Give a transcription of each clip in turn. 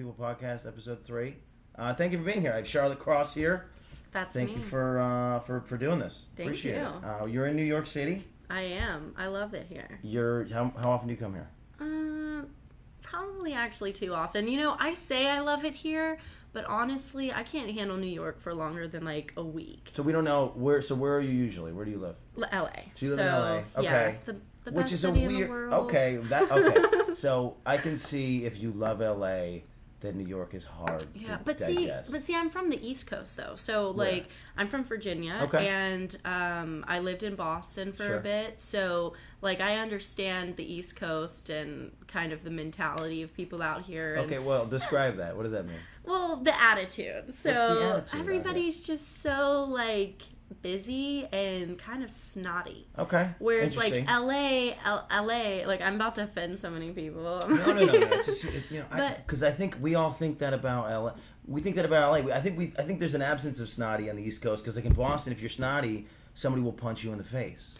People Podcast, episode three. Uh, thank you for being here. I have Charlotte Cross here. That's Thank me. you for uh, for for doing this. Thank Appreciate you. it. Uh, you're in New York City. I am. I love it here. You're how, how often do you come here? Uh, probably actually too often. You know, I say I love it here, but honestly, I can't handle New York for longer than like a week. So we don't know where. So where are you usually? Where do you live? L- LA. So you live in LA. Yeah, Okay. the, the Which is a weird. Okay, that okay. so I can see if you love LA, that New York is hard Yeah, but digest. see, but see, I'm from the East Coast though, so like I'm from Virginia, Okay. and um, I lived in Boston for Sure. a bit, so like I understand the East Coast and kind of the mentality of people out here. And, okay, well, describe that. What does that mean? Well, the attitude. So the attitude everybody's just so like busy and kind of snotty. Okay. Whereas like. LA, L- LA, like I'm about to offend so many people. No, no, no, no. It's just you know, because I, think we all think that about LA. We think that about LA. I think we, I think there's an absence of snotty on the East Coast because like in Boston, if you're snotty, somebody will punch you in the face.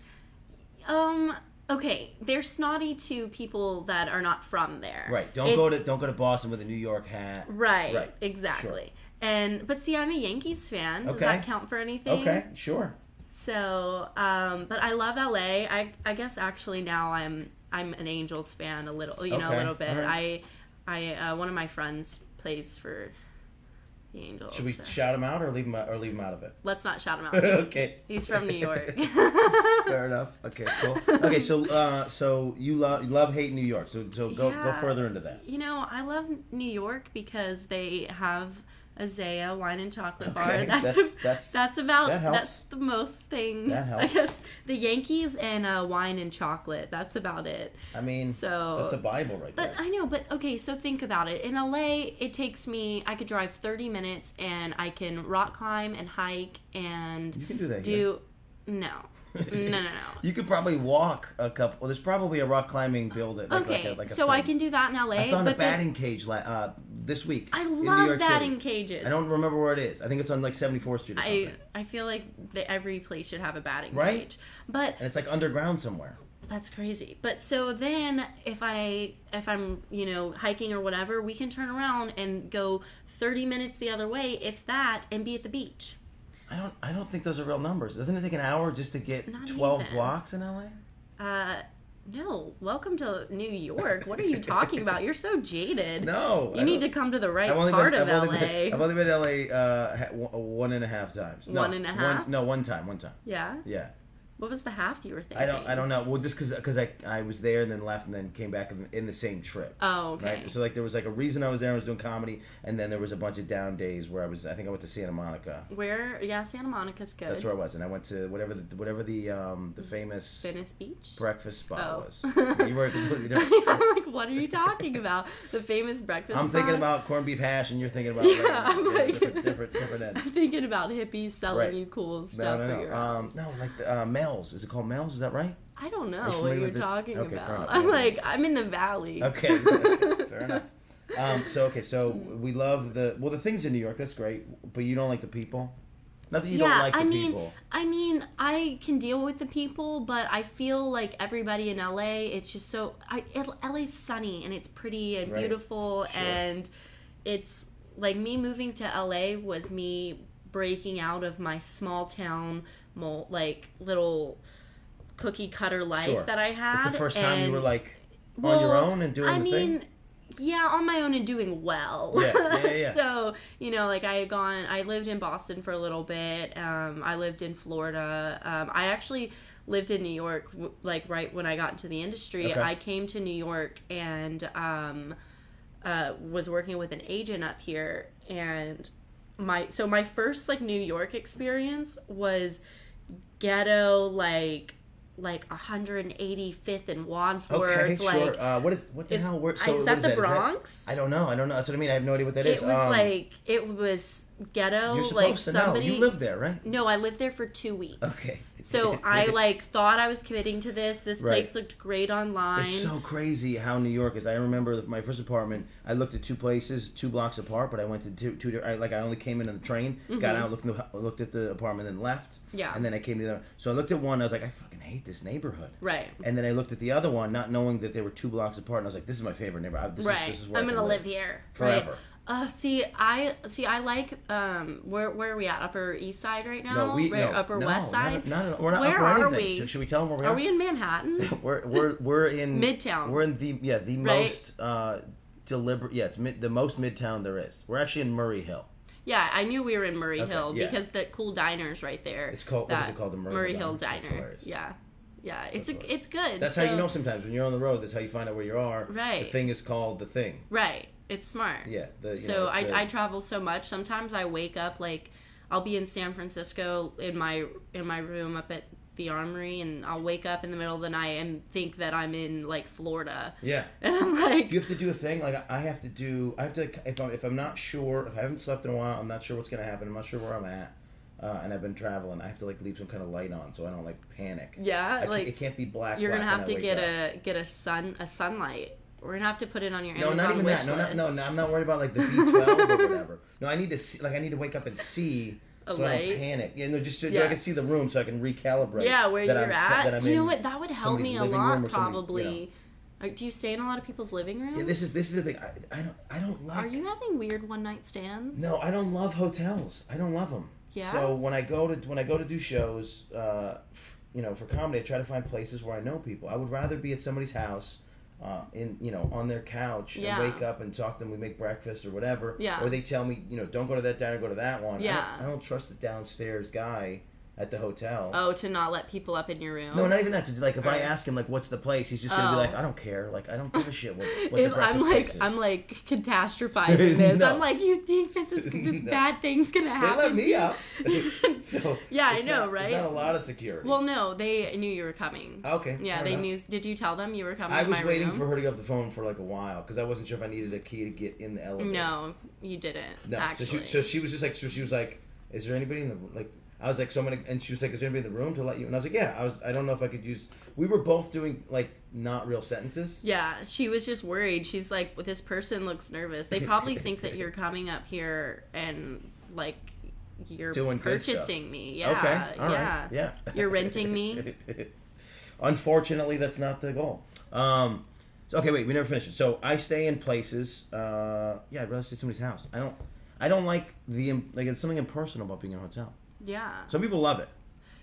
um. Okay, they're snotty to people that are not from there. Right. Don't go to don't go to Boston with a New York hat. Right. Right, Exactly. And but see, I'm a Yankees fan. Does Okay. that count for anything? Okay, sure. So, um, but I love LA. I I guess actually now I'm I'm an Angels fan a little, you know, a little bit. right. I I uh, one of my friends plays for the Angels. Should we so- shout him out or leave him out, or leave him out of it? Let's not shout him out. He's, okay. he's from New York. Fair enough. Okay, cool. Okay, so uh, so you love you love hate New York. So so go go further into that. You know, I love New York because they have Azea wine and chocolate bar. Okay, That's that's- that's- that's about that that's the most thing. That helps. I guess the Yankees and uh, wine and chocolate. That's about it. I mean, So that's a Bible right But there. I know, but okay, so think about it. In LA, it takes me, I could drive 30 minutes and I can rock climb and hike and You can do that. do. No. No, no, no. You could probably walk a couple. Well, there's probably a rock climbing building. Like, okay, like a, like a so I can do that in LA. I found a then- batting cage la- uh, this week. I in New love York batting City. cages. I don't remember where it is. I think it's on like 74th Street or. I, I feel like the, every place should have a batting Right? cage. But and it's like underground somewhere. That's crazy. But so then if I if I'm, you know, hiking or whatever, we can turn around and go 30 minutes the other way if that and be at the beach. I don't. I don't think those are real numbers. Doesn't it take an hour just to get Not 12 even. blocks in LA? Uh no, welcome to New York. What are you talking about? You're so jaded. No. You need to come to the right part been, of I've LA. Only been, I've only been to LA uh, ha- one one and a half times. No, One and a half? no, one time. One time. yeah. Yeah. What was the half you were thinking? I don't. I don't know. Well, just because because I I was there and then left and then came back in, in the same trip. Oh, okay. Right. So like there was like a reason I was there. I was doing comedy, and then there was a bunch of down days where I was. I think I went to Santa Monica. Where? Yeah, Santa Monica's good. That's where I was, and I went to whatever the whatever the um the famous Venice Beach. breakfast spot Oh. was. You were completely different. I'm like, what are you talking about? The famous breakfast. I'm thinking about corned beef hash, and you're thinking about Yeah, I'm like- different, different different I'm thinking about hippies selling Right. you cool No, stuff no, for no. your Um, no, like the, uh, Mel's. Is it called Mel's? Is that right? I don't Are know what you're talking Okay, about. I'm like, I'm in the valley. Okay, fair enough. Um, so okay, so we love the well the things in New York. That's great, but you don't like the people. Not that you don't Yeah, like the I mean, people. I mean, I can deal with the people, but I feel like everybody in LA, it's just so. I, LA's sunny and it's pretty and Right. beautiful, Sure. and it's like me moving to LA was me breaking out of my small town, mol- like little cookie cutter life Sure. that I had. It's the first time you were like on your own and doing I mean, thing. yeah, on my own and doing well. Yeah, yeah, yeah, yeah. so you know, like I had gone, I lived in Boston for a little bit. Um, I lived in Florida. Um, I actually lived in New York, like right when I got into the industry. Okay. I came to New York and um, uh, was working with an agent up here, and my so my first like New York experience was ghetto like like 185th and Wadsworth Okay, like sure. Uh, what is what the is, hell? Where, so is what that is the that? Is that- Bronx? I don't know. I don't know. That's what I mean. I have no idea what that is. it was Um, like it was ghetto. you're supposed like to somebody. know. You live there, right? No, I lived there for two weeks. Okay. So I like thought I was committing to this. This Right. place looked great online. It's so crazy how New York is. I remember my first apartment. I looked at two places, two blocks apart, but I went to two. two I, like I only came in on the train, got out, looked, looked at the apartment, and left. Mm-hmm. Yeah. And then I came to the other. So I looked at one. I was like, I hate this neighborhood. right. And then I looked at the other one, not knowing that they were two blocks apart, and I was like, "This is my favorite neighborhood. This right. Is, this is where I'm gonna live here forever." Right. Uh, see, I see. I like um. Where where are we at? Upper East Side right now. No, we Right, no, Upper no, West Side. Not, not, we're not Where upper are anything. we? Should we tell them where we Are are? we in Manhattan? we're we're we're in Midtown. We're in the yeah the Right? most uh deliberate yeah it's mid, the most midtown there is. We're actually in Murray Hill. Yeah, I knew we were in Murray Okay, Hill yeah. because the cool diner's right there. It's called what is That it called the Murray, Murray Hill That's Diner. Yeah, yeah. It's a, it's good. That's so, how you know sometimes when you're on the road. That's how you find out where you are. Right. The thing is called the thing. Right. It's smart. Yeah. The, you so know, I, the- I travel so much. Sometimes I wake up like I'll be in San Francisco in my in my room up at the Armory, and I'll wake up in the middle of the night and think that I'm in like Florida, yeah. and I'm like, You have to do a thing like I have to do. I have to if I'm if I'm not sure if I haven't slept in a while. I'm not sure what's gonna happen. I'm not sure where I'm at. Uh, and I've been traveling. I have to like leave some kind of light on so I don't like panic. Yeah, can't- like it can't be black. you're gonna have to get up. a get a sun a sunlight. We're gonna have to put it on your No, Amazon not even that. No, not, no, no, I'm not worried about like the B12 or whatever. No, I need to see, like I need to wake up and see A so I don't panic. Yeah, no, just so Yeah. I can see the room so I can recalibrate. Yeah, where that you're I'm, at. You know what? That would help me a lot, probably. Like, do you stay in a lot of people's living rooms? Yeah, this is this is the thing. I, I don't I don't like. Are you having weird one night stands? No, I don't love hotels. I don't love them. Yeah? So when I go to when I go to do shows, uh, you know, for comedy, I try to find places where I know people. I would rather be at somebody's house, uh, in you know, on their couch Yeah. and wake up and talk to them. We make breakfast or whatever. Yeah. Or they tell me, you know, don't go to that diner, go to that one. I don't- I don't, trust the downstairs guy at the hotel. Oh, to not let people up in your room. No, not even that. Like if I ask him like, "What's the place?" He's just gonna be Oh. like, "I don't care. Like I don't give a shit what, what If the I'm like place is." I'm like catastrophizing this. No. I'm like, you think this is this No. bad thing's gonna They happen? let to me you?" up. so Yeah, I know, not- right? There's not a lot of security. Well, no, they knew you were coming. okay. Yeah, they enough. knew. Did you tell them you were coming I was waiting room? for her to get off the phone for like a while because I wasn't sure if I needed a key to get in the elevator. No, you didn't. No. actually. So she, so she was just like, so she was like, "Is there anybody in the like?" I was like, "So I'm gonna," and she was like, "Is there anybody in the room to let you?" And I was like, "Yeah." I was. I don't know if I could use. We were both doing like not real sentences. Yeah, she was just worried. She's like, "This person looks nervous. They probably think that you're coming up here and like you're Doing purchasing me. Yeah, okay. All right. yeah. Yeah. You're renting me? Unfortunately, that's not the goal. Um, so, okay, wait, we never finished it. So I stay in places. Uh, yeah, I'd rather stay at somebody's house. I don't. I don't like the like. It's something impersonal about being in a hotel. Yeah. Some people love it.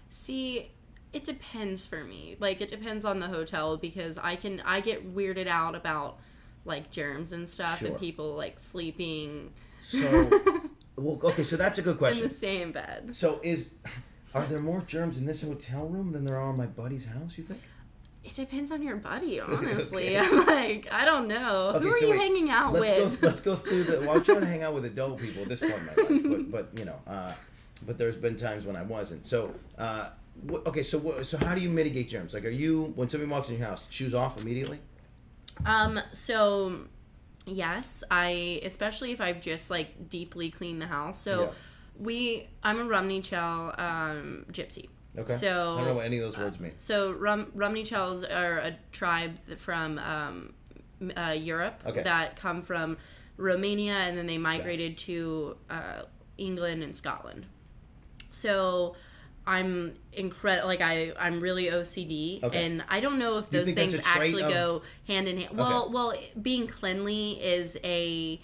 See, it depends for me. Like it depends on the hotel because I can I get weirded out about like germs and stuff Sure. and people like sleeping So, well, okay, so that's a good question. in the same bed. So is are there more germs in this hotel room than there are in my buddy's house? You think? It depends on your buddy, honestly. Okay. I'm like, I don't know. Okay, Who are so you wait, hanging out let's with? go. Let's go through the. Well, I'm trying to hang out with adult people at this point in my life, but, but you know, uh, but there's been times when I wasn't. So, uh, wh- okay, so wh- so how do you mitigate germs? Like, are you when somebody walks in your house, shoes off immediately? Um, so yes, I especially if I've just like deeply cleaned the house. So Yeah. we I'm a Romanichal um gypsy. Okay. So I don't know what any of those words mean. So Rum Romanichals are a tribe from um, m- uh, Europe Okay. that come from Romania and then they migrated to uh, England and Scotland. So I'm incredible. Like I, I'm really OCD, Okay. and I don't know if those things actually of- go hand in hand. Well, well, being cleanly is a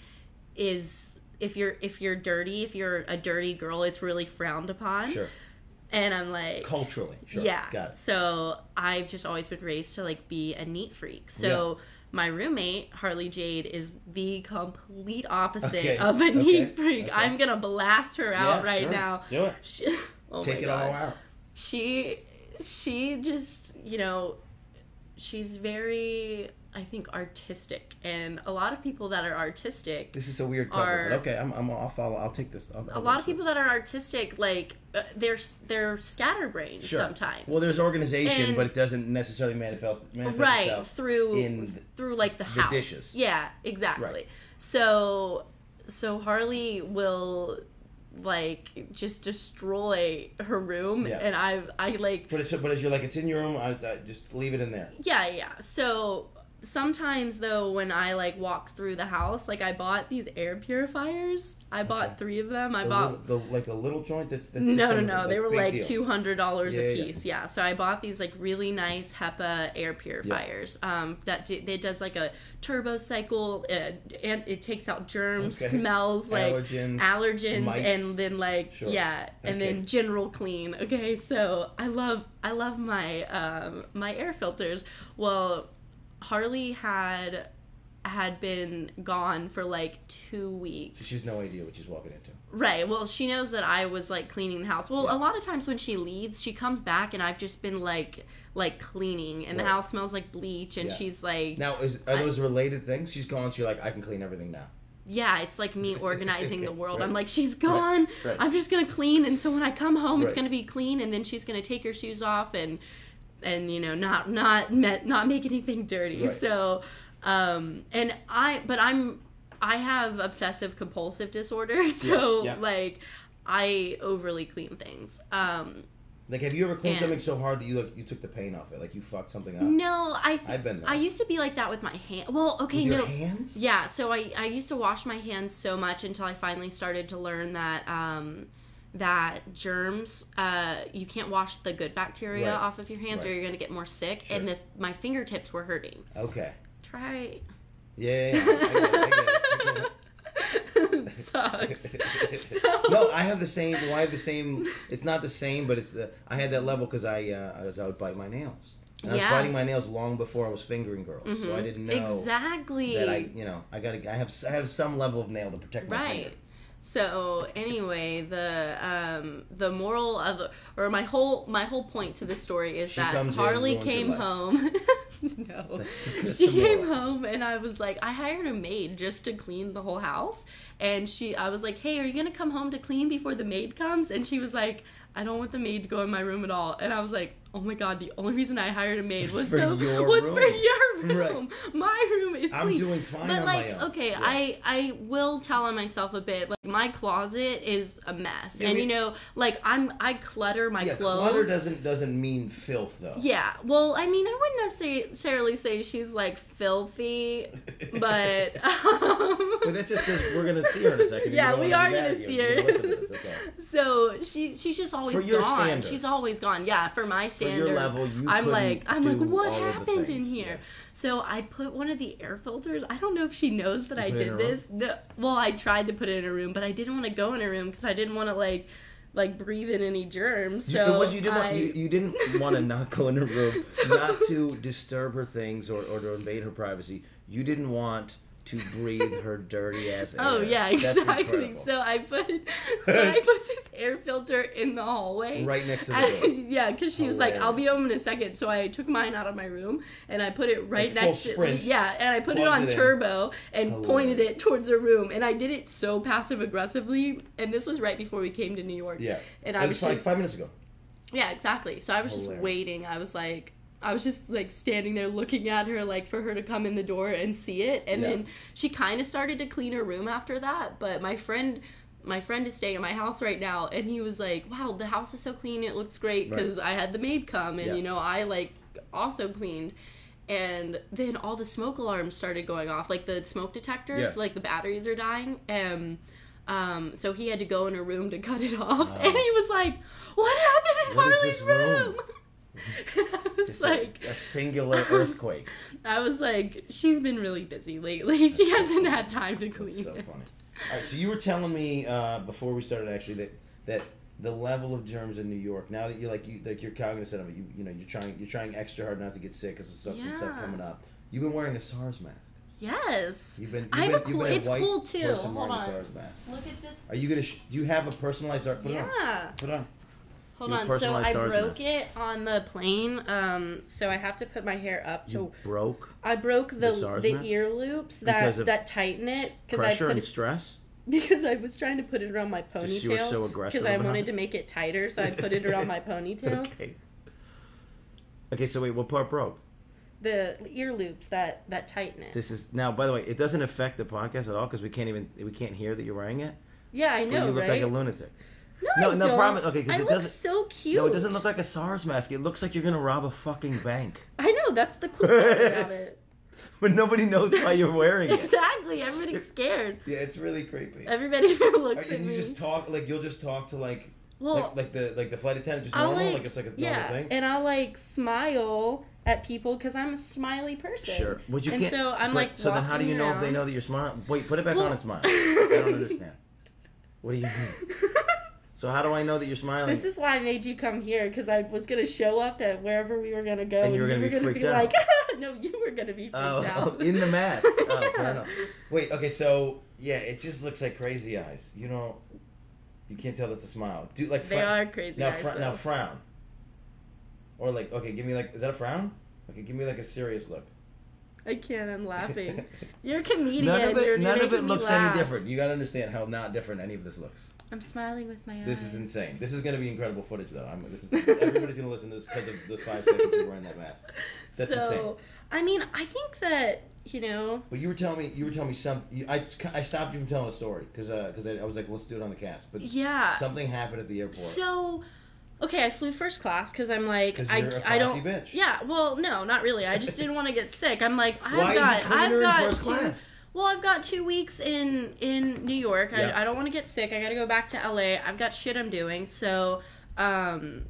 is if you're if you're dirty, if you're a dirty girl, it's really frowned upon. Sure. And I'm like, Culturally, sure. yeah. Got it. So I've just always been raised to like be a neat freak. So my roommate Harley Jade is the complete opposite Okay, of a okay, neat freak. okay. I'm gonna blast her out Yeah, right sure. now. Do it. She, oh Take my it god. all out. She she just you know she's very I think artistic, and a lot of people that are artistic This is a weird cover, Are- but okay, I'm, I'm, I'll follow. I'll take this. I'll, a I'll lot of people that are artistic like uh, they're they're scatterbrained Sure. sometimes Well, there's organization, And- but it doesn't necessarily manifest, manifest right itself. through in th- through like the the house dishes. yeah exactly Right. so so harley will like just destroy her room Yeah. and i i like But it's but as you're like it's in your room. I, I just leave it in there. yeah yeah so sometimes though when I like walk through the house, like I bought these air purifiers. I bought Okay. three of them. I The bought little, the, like a little joint that's, that's no, no, no. They were like two hundred dollars Yeah, a yeah. piece. Yeah. So I bought these like really nice HEPA air purifiers. Um, that do, it does like a turbo cycle, uh, and it takes out germs, Okay. smells like allergens, allergens, mites. and then like Sure. yeah, and Okay. then general clean. Okay, so I love I love my um, my air filters. Well, Harley had had been gone for like two weeks. So she's no idea what she's walking into. Right. Well, she knows that I was like cleaning the house. Well, Yeah. a lot of times when she leaves, she comes back and I've just been like like cleaning and the house smells like bleach and Yeah. she's like Now, is are I- those related things? She's gone. She's like, I can clean everything now. yeah, it's like me organizing the world. Right. I'm like she's gone. right. I'm just going to clean and so when I come home it's going to be clean and then she's going to take her shoes off and and you know not not met, not make anything dirty. Right. So um and I but I'm I have obsessive compulsive disorder. So yeah. like I overly clean things. Um Like, have you ever cleaned And- something so hard that you like, you took the paint off it? Like you fucked something up? No, I. Th- I've been there. I used to be like that with my hand. Well, okay, no. hands? Yeah, so I I used to wash my hands so much until I finally started to learn that um that germs uh you can't wash the good bacteria Right. off of your hands or you're going to get more sick Sure. and the my fingertips were hurting. Okay. Try Yeah, yeah, yeah. I get it, I get it, I get it. sucks. so, no, I have the same. Well, I have the same. It's not the same, but it's the. I had that level because I, uh, I was I would bite my nails. And I was biting my nails long before I was fingering girls, so I Mhm. didn't know exactly. that I, you know, I got to. I have I have some level of nail to protect my Right. finger. So anyway, the um, the moral of the, or my whole my whole point to this story is She that Harley came home. no, That's the- that's she came home and I was like, I hired a maid just to clean the whole house, and she I was like, Hey, are you gonna come home to clean before the maid comes? And she was like, I don't want the maid to go in my room at all. And I was like, Oh my god, the only reason I hired a maid It's was for so your was room. for your Right. room. My room is I'm clean doing fine but on like my own. okay Yeah. i i will tell on myself a bit like my closet is a mess Yeah, and we- you know like i'm i clutter my yeah, clothes clutter doesn't doesn't mean filth though. yeah well i mean i wouldn't necessarily say she's like filthy but um, But that's just because we're gonna see her in a second. Yeah, we are gonna see her. gonna this, so she she's just always For your gone standard. she's always gone yeah for my For standard your level, you I'm like I'm like what all of the happened in here? So I put one of the air filters. I don't know if she knows that You I put it in did this. No, well, I tried to put it in a room, but I didn't want to go in a room because I didn't want to like like breathe in any germs. So it was you didn't I, want, you, you didn't want to not go in her room, not to disturb her things or, or to invade her privacy. You didn't want to breathe her dirty ass. Oh yeah, That's exactly. So I put so I put air filter in the hallway. right next to the door. yeah, because she was like, "I'll be home in a second. So I took mine out of my room and I put it right Like full next to sprint. yeah, and I put it Plugged on it in. turbo and pointed it towards her room. And I did it so passive aggressively. And this was right before we came to New York. Yeah, And It I was was like just five minutes ago. yeah, exactly. So I was just Hilarious. waiting. I was like. I was just like standing there looking at her, like for her to come in the door and see it. And Yeah. then she kind of started to clean her room after that. But my friend, my friend is staying at my house right now, and he was like, "Wow, the house is so clean. It looks great Right. because I had the maid come, and Yeah. you know I like also cleaned." And then all the smoke alarms started going off, like the smoke detectors, Yeah. like the batteries are dying. And um, so he had to go in a room to cut it off, Wow. and he was like, "What happened in What Harley's room?" room?" I was Just like, a, a singular earthquake. I was like, she's been really busy lately. She hasn't had time to clean That's so it. funny. All right, so you were telling me uh, before we started actually that that the level of germs in New York. Now that you're like you like you're cognizant of it, you you know you're trying you're trying extra hard not to get sick because of stuff stuff coming up. You've been wearing a SARS mask. Yes. You've been. You've I have been, a cool- been a it's cool, too. Hold on. SARS mask. Look at this. Are you gonna? Sh- do you have a personalized? Put it on. Yeah. Put it on. Hold Your on. So I broke it on the plane. Um. So I have to put my hair up to. You broke I broke the The the, ear loops that that tighten it because I pressure put and it stress. because I was trying to put it around my Just you were ponytail so aggressive. because I about wanted it? to make it tighter. So I put it around my ponytail. Okay. Okay, so wait, what part broke? The ear loops that that tighten it. This is now. By the way, it doesn't affect the podcast at all because we can't even we can't hear that you're wearing it. yeah, I But know, you look right? like a lunatic. No, No, I no don't. problem- okay, 'cause I it look doesn't- so cute. No, it doesn't look like a SARS mask. It looks like you're gonna rob a fucking bank. I know that's the cool part about it. but nobody knows why you're wearing it. exactly. Everybody's scared. Yeah, it's really creepy. Everybody looks and at you me. just talk like you'll just talk to like well, like, like the like the flight attendant just I'll normal like, like, it's like a normal yeah, thing. and I'll like smile at people because I'm a smiley person. Sure. But you and can't. so I'm but- like. So then, how do you walking know if they know that you're smiling? Wait, put it back Well- on and smile. I don't understand. What do you mean? So how do I know that you're smiling? This is why I made you come here because I was gonna show up at wherever we were gonna go, And you were gonna were be gonna be out. like, no, you were gonna be freaked oh, out in the mask. Oh, Yeah. enough. Wait. Okay. So yeah, it just looks like crazy eyes. You don't. You can't tell that's a smile. Do like They frown. are crazy now, eyes. fr- now frown. Or like, okay, give me like, is that a frown? Okay, give me like a serious look. I can't. I'm laughing. You're a comedian. none of You're, it, you're none of it looks laugh. any different. You gotta understand how not different any of this looks. I'm smiling with my eyes. This is insane. This is going to be incredible footage, though. I'm, this is everybody's going to listen to this because of those five seconds you're wearing that mask. That's insane. so, insane. I mean, I think that you know. But you were telling me, you were telling me some. You, I, I stopped you from telling a story because because uh, I, I was like, let's do it on the cast. But Yeah. something happened at the airport. So, okay, I flew first class because I'm like, I, I don't. bitch. Yeah, well, no, not really. I just didn't want to get sick. I'm like, I've Why got, I've got two. class? Well, I've got two weeks in in New York. Yeah. I, I don't want to get sick. I got to go back to LA. I've got shit I'm doing. So, um,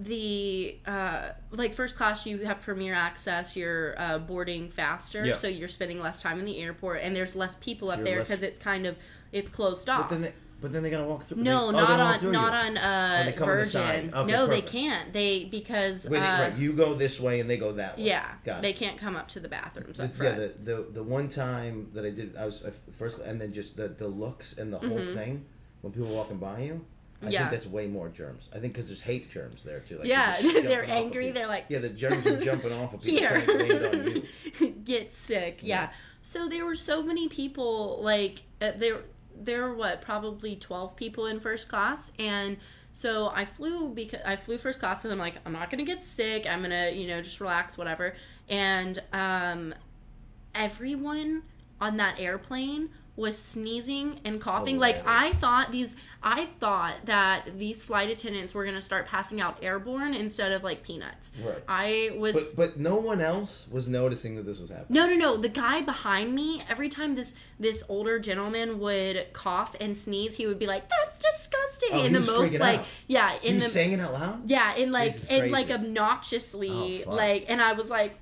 the uh, like first class, you have premier access. You're uh, boarding faster, Yeah. so you're spending less time in the airport, and there's less people So up there less- because it's kind of it's closed But off. But then they got to walk through. No, they, oh, not on through not on uh, Oh, on. Virgin. Okay, no, they can't. They because Wait, uh, right, you go this way and they go that way. yeah, got they it. can't come up to the bathrooms The- yeah, the, the the one time that I did, I was first, and then just the the looks and the whole Mhm. thing when people walking by you. I Yeah. think that's way more germs. I think because there's hate germs there too. Like yeah, they're of angry. They're like, Yeah, the germs are jumping off of people here, trying to land on you. get sick. Yeah. Yeah. So there were so many people. Like uh, there, there were what probably twelve people in first class, and so I flew because I flew first class, and I'm like, I'm not gonna get sick. I'm gonna, you know, just relax, whatever. And um, everyone on that airplane was sneezing and coughing. Oh, like I thought these, I thought that these flight attendants were gonna start passing out airborne instead of like peanuts. Right. I was. But but no one else was noticing that this was happening. No, no, no. The guy behind me, every time this this older gentleman would cough and sneeze, he would be like, "That's disgusting." Oh, in he the most like, out. yeah, He in was the saying it out loud. yeah, in like in like obnoxiously, Oh, like, and I was like,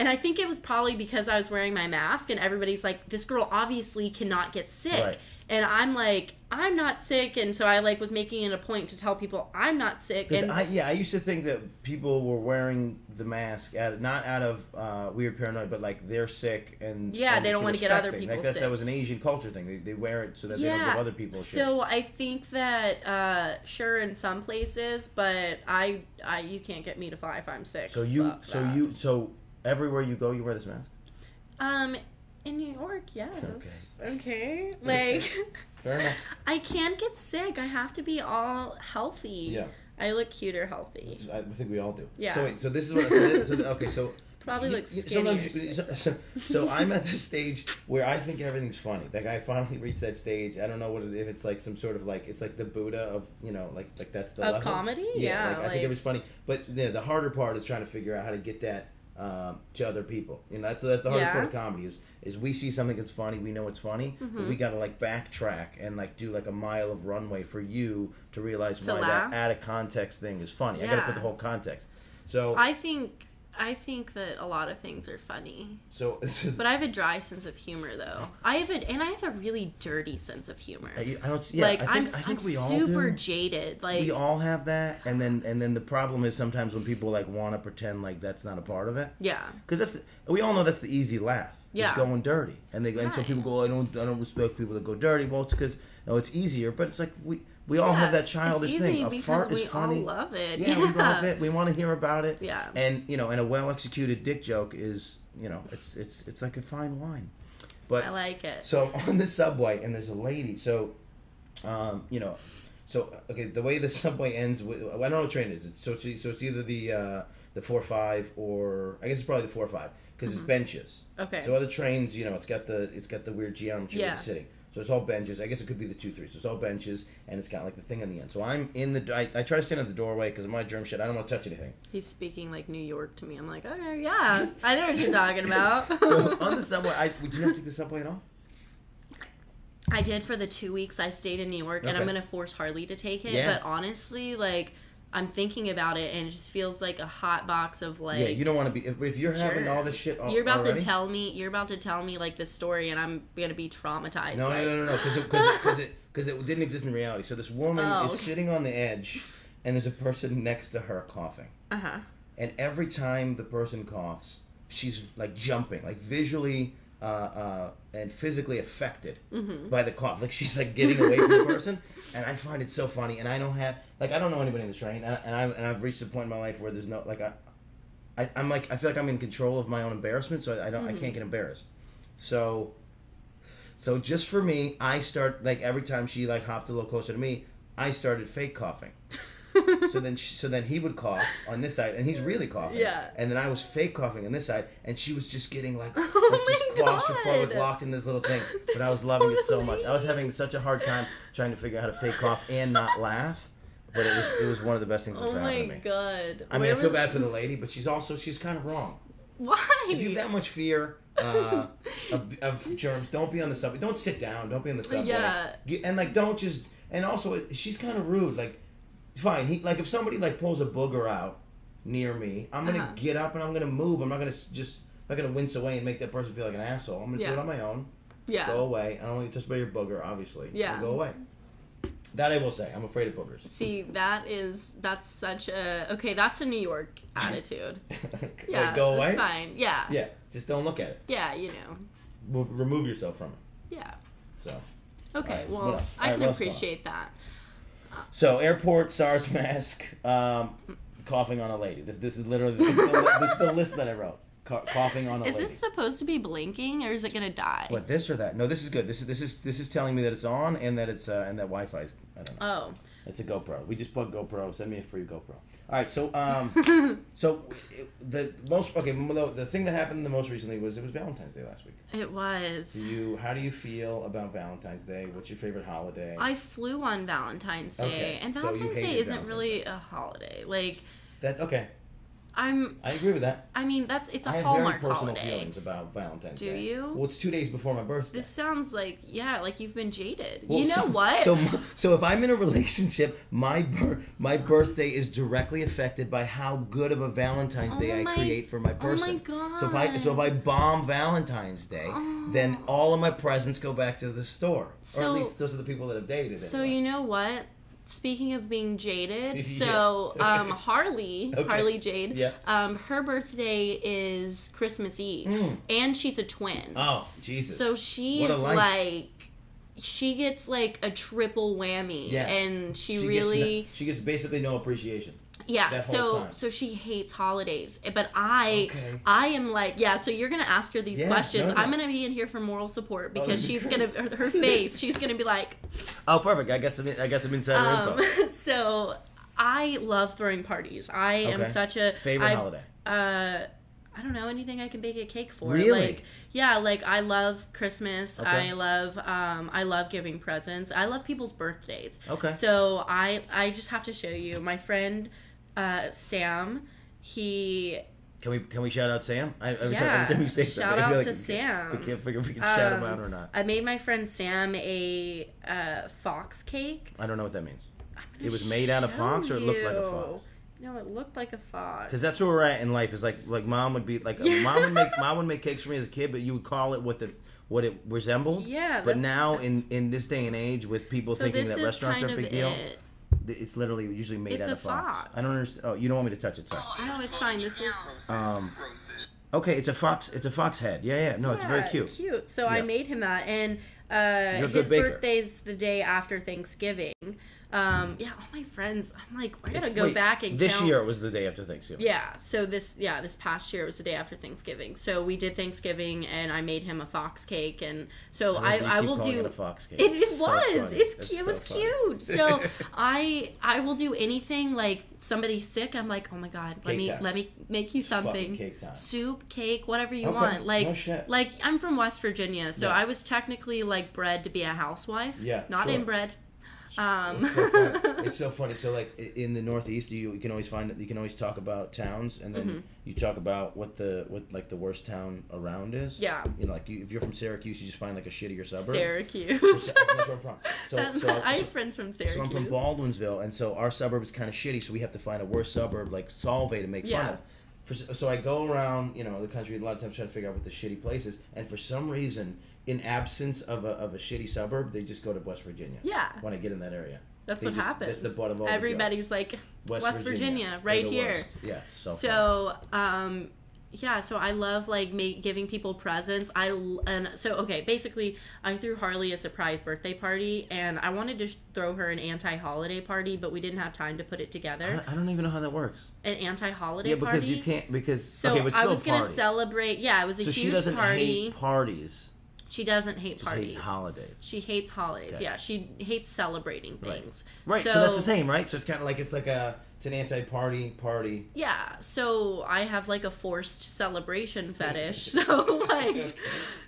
and I think it was probably because I was wearing my mask, and everybody's like, "This girl obviously cannot get sick," Right. and I'm like, "I'm not sick," and so I like was making it a point to tell people I'm not sick, and I yeah I used to think that people were wearing the mask out not out of uh, weird paranoia, but like they're sick and Yeah, and they don't wanna get other people Like that, sick. that was an Asian culture thing. They, they wear it so that they don't give other people shit. So I think that uh, sure in some places, but I, I you can't get me to fly if I'm sick. So you Fuck so that. you so everywhere you go you wear this mask. um in New York, yes. Okay. Like Fair enough. I can't get sick. I have to be all healthy. Yeah, I look cute or healthy. This- I think we all do. Yeah. So wait, so this is what. So, this, so okay, so Probably you- look you- sometimes you- so, so, so I'm at the stage where I think everything's funny. Like I finally reached that stage. I don't know what it, if it's like some sort of like it's like the Buddha of you know like like that's the Of level. comedy? Yeah, Yeah, like, I think like- it was funny. But you know, the harder part is trying to figure out how to get that um, to other people. You know, that's that's the hardest Yeah. part of comedy is is we see something that's funny, we know it's funny, but Mhm. we got to like backtrack and like do like a mile of runway for you to realize To why laugh? that out of context thing is funny. I got to put the whole context. So I think I think that a lot of things are funny. so But I have a dry sense of humor though. I have a and I have a really dirty sense of humor. I, I don't. Yeah, like I think, I'm, I think I'm we all super jaded. Like we all have that, and then and then the problem is sometimes when people like want to pretend like that's not a part of it, yeah, because that's the, we all know that's the easy laugh. Yeah. Just going dirty, and they and some Right. people go, I don't I don't respect people that go dirty. Well, it's because no, it's easier, but it's like we we all Yeah, have that childish thing. A fart we is funny. all love it. yeah, we love it. We want to hear about it. Yeah. And you know, and a well executed dick joke is you know it's it's it's like a fine wine. But I like it. so on the subway, and there's a lady. So, um, you know, so okay, the way the subway ends with I don't know what train it is. It's, so it's, so it's either the uh, the four five or I guess it's probably the four five because it's benches. Okay. So other trains, you know, it's got the it's got the weird geometry Yeah. of the sitting. So it's all benches. I guess it could be the two three. So it's all benches, and it's got like the thing on the end. So I'm in the. I, I try to stand at the doorway because of my germ shit. I don't want to touch anything. He's speaking like New York to me. I'm like, oh yeah, I know what you're talking about. So on the subway, I would you not take the subway at all? I did for the two weeks I stayed in New York, and I'm gonna force Harley to take it. Yeah. But honestly, like, I'm thinking about it, and it just feels like a hot box of like. yeah, you don't want to be. If, if you're having all this shit, al- You're about already, to tell me. You're about to tell me like this story, and I'm gonna be traumatized. No, like, no, no, no, no, because it, cause it, cause it, it didn't exist in reality. So this woman Oh, is okay. sitting on the edge, and there's a person next to her coughing. Uh huh. and every time the person coughs, she's like jumping, like visually uh, uh, and physically affected hmm by the cough. Like she's like getting away from the person, and I find it so funny. And I don't have like I don't know anybody in the train, and, and I and I've reached a point in my life where there's no like I, I I'm like I feel like I'm in control of my own embarrassment, so I, I don't I Mhm. can't get embarrassed. So, so just for me, I start like every time she like hopped a little closer to me, I started fake coughing. So then, she, so then he would cough on this side, and he's really coughing. Yeah. And then I was fake coughing on this side, and she was just getting like, Oh like just claustrophobic, locked in this little thing. But I was loving it so much. I was having such a hard time trying to figure out how to fake cough and not laugh. But it was it was one of the best things that's Oh my happened to me. god. I mean, Where I feel was- bad for the lady, but she's also she's kind of wrong. Why? If you have that much fear uh, of, of germs, don't be on the subway. Don't sit down. Don't be on the subway. Yeah. And like, don't just. And also, she's kind of rude. Like, fine. He like if somebody like pulls a booger out near me, I'm gonna Uh-huh. get up and I'm gonna move. I'm not gonna just. I'm not gonna wince away and make that person feel like an asshole. I'm gonna do it on my own. Yeah. Go away. I don't want to touch by your booger, obviously. Yeah. Go away. That I will say. I'm afraid of boogers. See, that is that's such a okay. That's a New York attitude. Like, Yeah, go away. That's fine. Yeah. Yeah. Just don't look at it. Yeah, you know. Mo- remove yourself from it. Yeah. So. Okay. What well. I can appreciate that. So airport SARS mask, um, coughing on a lady. This this is literally this is the, this is the list that I wrote. Ca- coughing on a Is lady. this supposed to be blinking or is it gonna die? what this or that? No, this is good. This is this is this is telling me that it's on and that it's uh, and that Wi-Fi is. I don't know. Oh. It's a GoPro. We just plug GoPro. Send me a free GoPro. All right. So um, so the most okay. The, the thing that happened the most recently was it was Valentine's Day last week. it was. Do you how do you feel about Valentine's Day? What's your favorite holiday? I flew on Valentine's Day, Okay, and so Valentine's Day isn't Valentine's really Day. a holiday. Like, that okay. I'm. I agree with that. I mean, that's it's a I have Hallmark very personal holiday. feelings about Valentine's Do Day. you? Well, it's two days before my birthday. This sounds like yeah, like you've been jaded. Well, you know so, what? So, my- so if I'm in a relationship, my bir- my birthday is directly affected by how good of a Valentine's Oh Day I create for my person. oh my god. So if I so if I bomb Valentine's Day, oh. then Oh. all of my presents go back to the store, or at least those are the people that have dated. It. So anyway. you know what? Speaking of being jaded, Yeah. so um, Harley, Okay. Harley Jade, Yeah. um, her birthday is Christmas Eve, Mm. and she's a twin. Oh Jesus! so she What a is life. like, she gets like a triple whammy, Yeah. and she, gets really, no- she gets basically no appreciation. Yeah. So time. so she hates holidays, but I. Okay. I am like, yeah. So you're gonna ask her these Yeah, questions. no, no. I'm gonna be in here for moral support Oh, because that'd she's gonna her, her face. She's gonna be like, Oh, perfect. I got some. I got some insider Um, info. so I love throwing parties. I am such a Favorite I- holiday? Uh, I don't know anything I can bake a cake for. Really? Like, yeah, like I love Christmas. Okay. I love um, I love giving presents. I love people's birthdays. Okay. So I I just have to show you my friend uh, Sam. He Can we can we shout out Sam? I, every Yeah, time, every time we say shout something, I feel out like to we can't- Sam. We can't figure if we can shout him Um, out or not. I made my friend Sam a uh, fox cake. I don't know what that means. It was made out of fox, or it looked like a fox. No, it looked like a fox. Because that's where we're at in life. Is like like mom would be like mom would make mom would make cakes for me as a kid, but you would call it what the what it resembled. Yeah, But that's- now in in this day and age, with people so thinking that restaurants are a big deal, it. It's literally usually made It's out a of fox. fox. I don't understand. Oh, you don't want me to touch it, so. Oh, no, it's fine. This is Um, okay, it's a fox. It's a fox head. Yeah, yeah. No, it's very Yeah, cute. Cute. So I made him that, and uh, his baker. birthday's the day after Thanksgiving. Um, yeah, all my friends. I'm like, I gotta It's- go wait, back and this count. year was the day after Thanksgiving. Yeah, so this yeah this past year was the day after Thanksgiving. So we did Thanksgiving, and I made him a fox cake, and so I that I will do. it a fox cake. It, it so was. funny. It's It's cute. It so was funny. cute. So I I will do anything like somebody's sick. I'm like, oh my god, let Cake me time. let me make you something. cake. Soup, cake, whatever you Okay, want. Like no shit. like I'm from West Virginia, so Yeah. I was technically like like bred to be a housewife. Yeah, Not sure. inbred. Um, It's so, funny. it's so funny. So like in the Northeast, you, you can always find you can always talk about towns, and then Mhm. you talk about what the what like the worst town around is. yeah, You know, like you, if you're from Syracuse, you just find like a shittier suburb. Syracuse. That's where I'm from. So, Um, so, I so, have friends from Syracuse. so. I'm from Baldwinsville, and so our suburb is kind of shitty. So we have to find a worse suburb like Solvay to make fun of. For, so I go around, you know, the country a lot of times trying to figure out what the shitty place is, and for some reason, in absence of a, of a shitty suburb, they just go to West Virginia. Yeah, When I get in that area, that's They what just- happens. that's the butt of all Everybody's jokes. like West, West Virginia, They're right here. worst. Yeah, so. fun. So, um, yeah, so I love like make, giving people presents. I and so okay, basically, I threw Harley a surprise birthday party, and I wanted to sh- throw her an anti-holiday party, but we didn't have time to put it I together. don't, I don't even know how that works. An anti-holiday Yeah, because party. you can't because So okay, but I was gonna celebrate. Yeah, it was a so huge she doesn't party. hate parties. She doesn't hate Just parties. hates holidays. She hates holidays. Okay. Yeah, she hates celebrating Right. things. Right. So, So- that's the same, right? So it's kind of like it's like a it's an anti-party party. Yeah, so I have like a forced celebration fetish. So like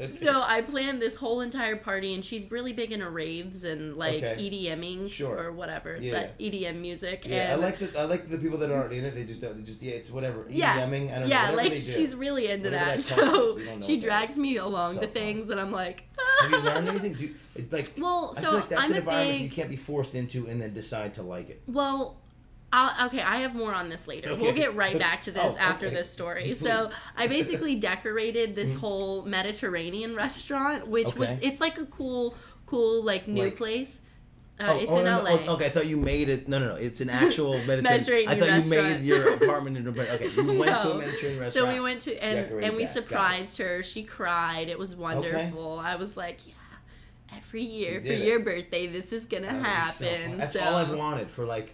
so I planned this whole entire party and she's really big into raves and like Okay. EDMing Sure. or whatever, Yeah. that EDM music. yeah, I like the I like the people that aren't in it. They just don't. They just yeah, it's whatever. Yeah. EDMing, I don't know. yeah, whatever like they do. she's really into Whatever that. that is, So know she drags me along So to fun. things and I'm like Have you learned anything? Do you, like Well, I so feel like that's I'm an a environment big you can't be forced into and then decide to like it. Well, I'll, okay, I have more on this later. Okay. We'll get right back to this Oh, after okay. this story. Please. So, I basically decorated this Mhm. whole Mediterranean restaurant, which was it's like a cool, cool like new Like- place. Uh, oh, it's oh, in no, LA. no, oh, okay, I thought you made it. No, no, no. It's an actual Mediterranean. Mediterranean I thought you restaurant. made your apartment in but Okay, you went to a Mediterranean restaurant. So we went to and and we that. Surprised her. She cried. It was wonderful. I was like, yeah, every year for it. your birthday, this is gonna That so happen. That's so all I've wanted for like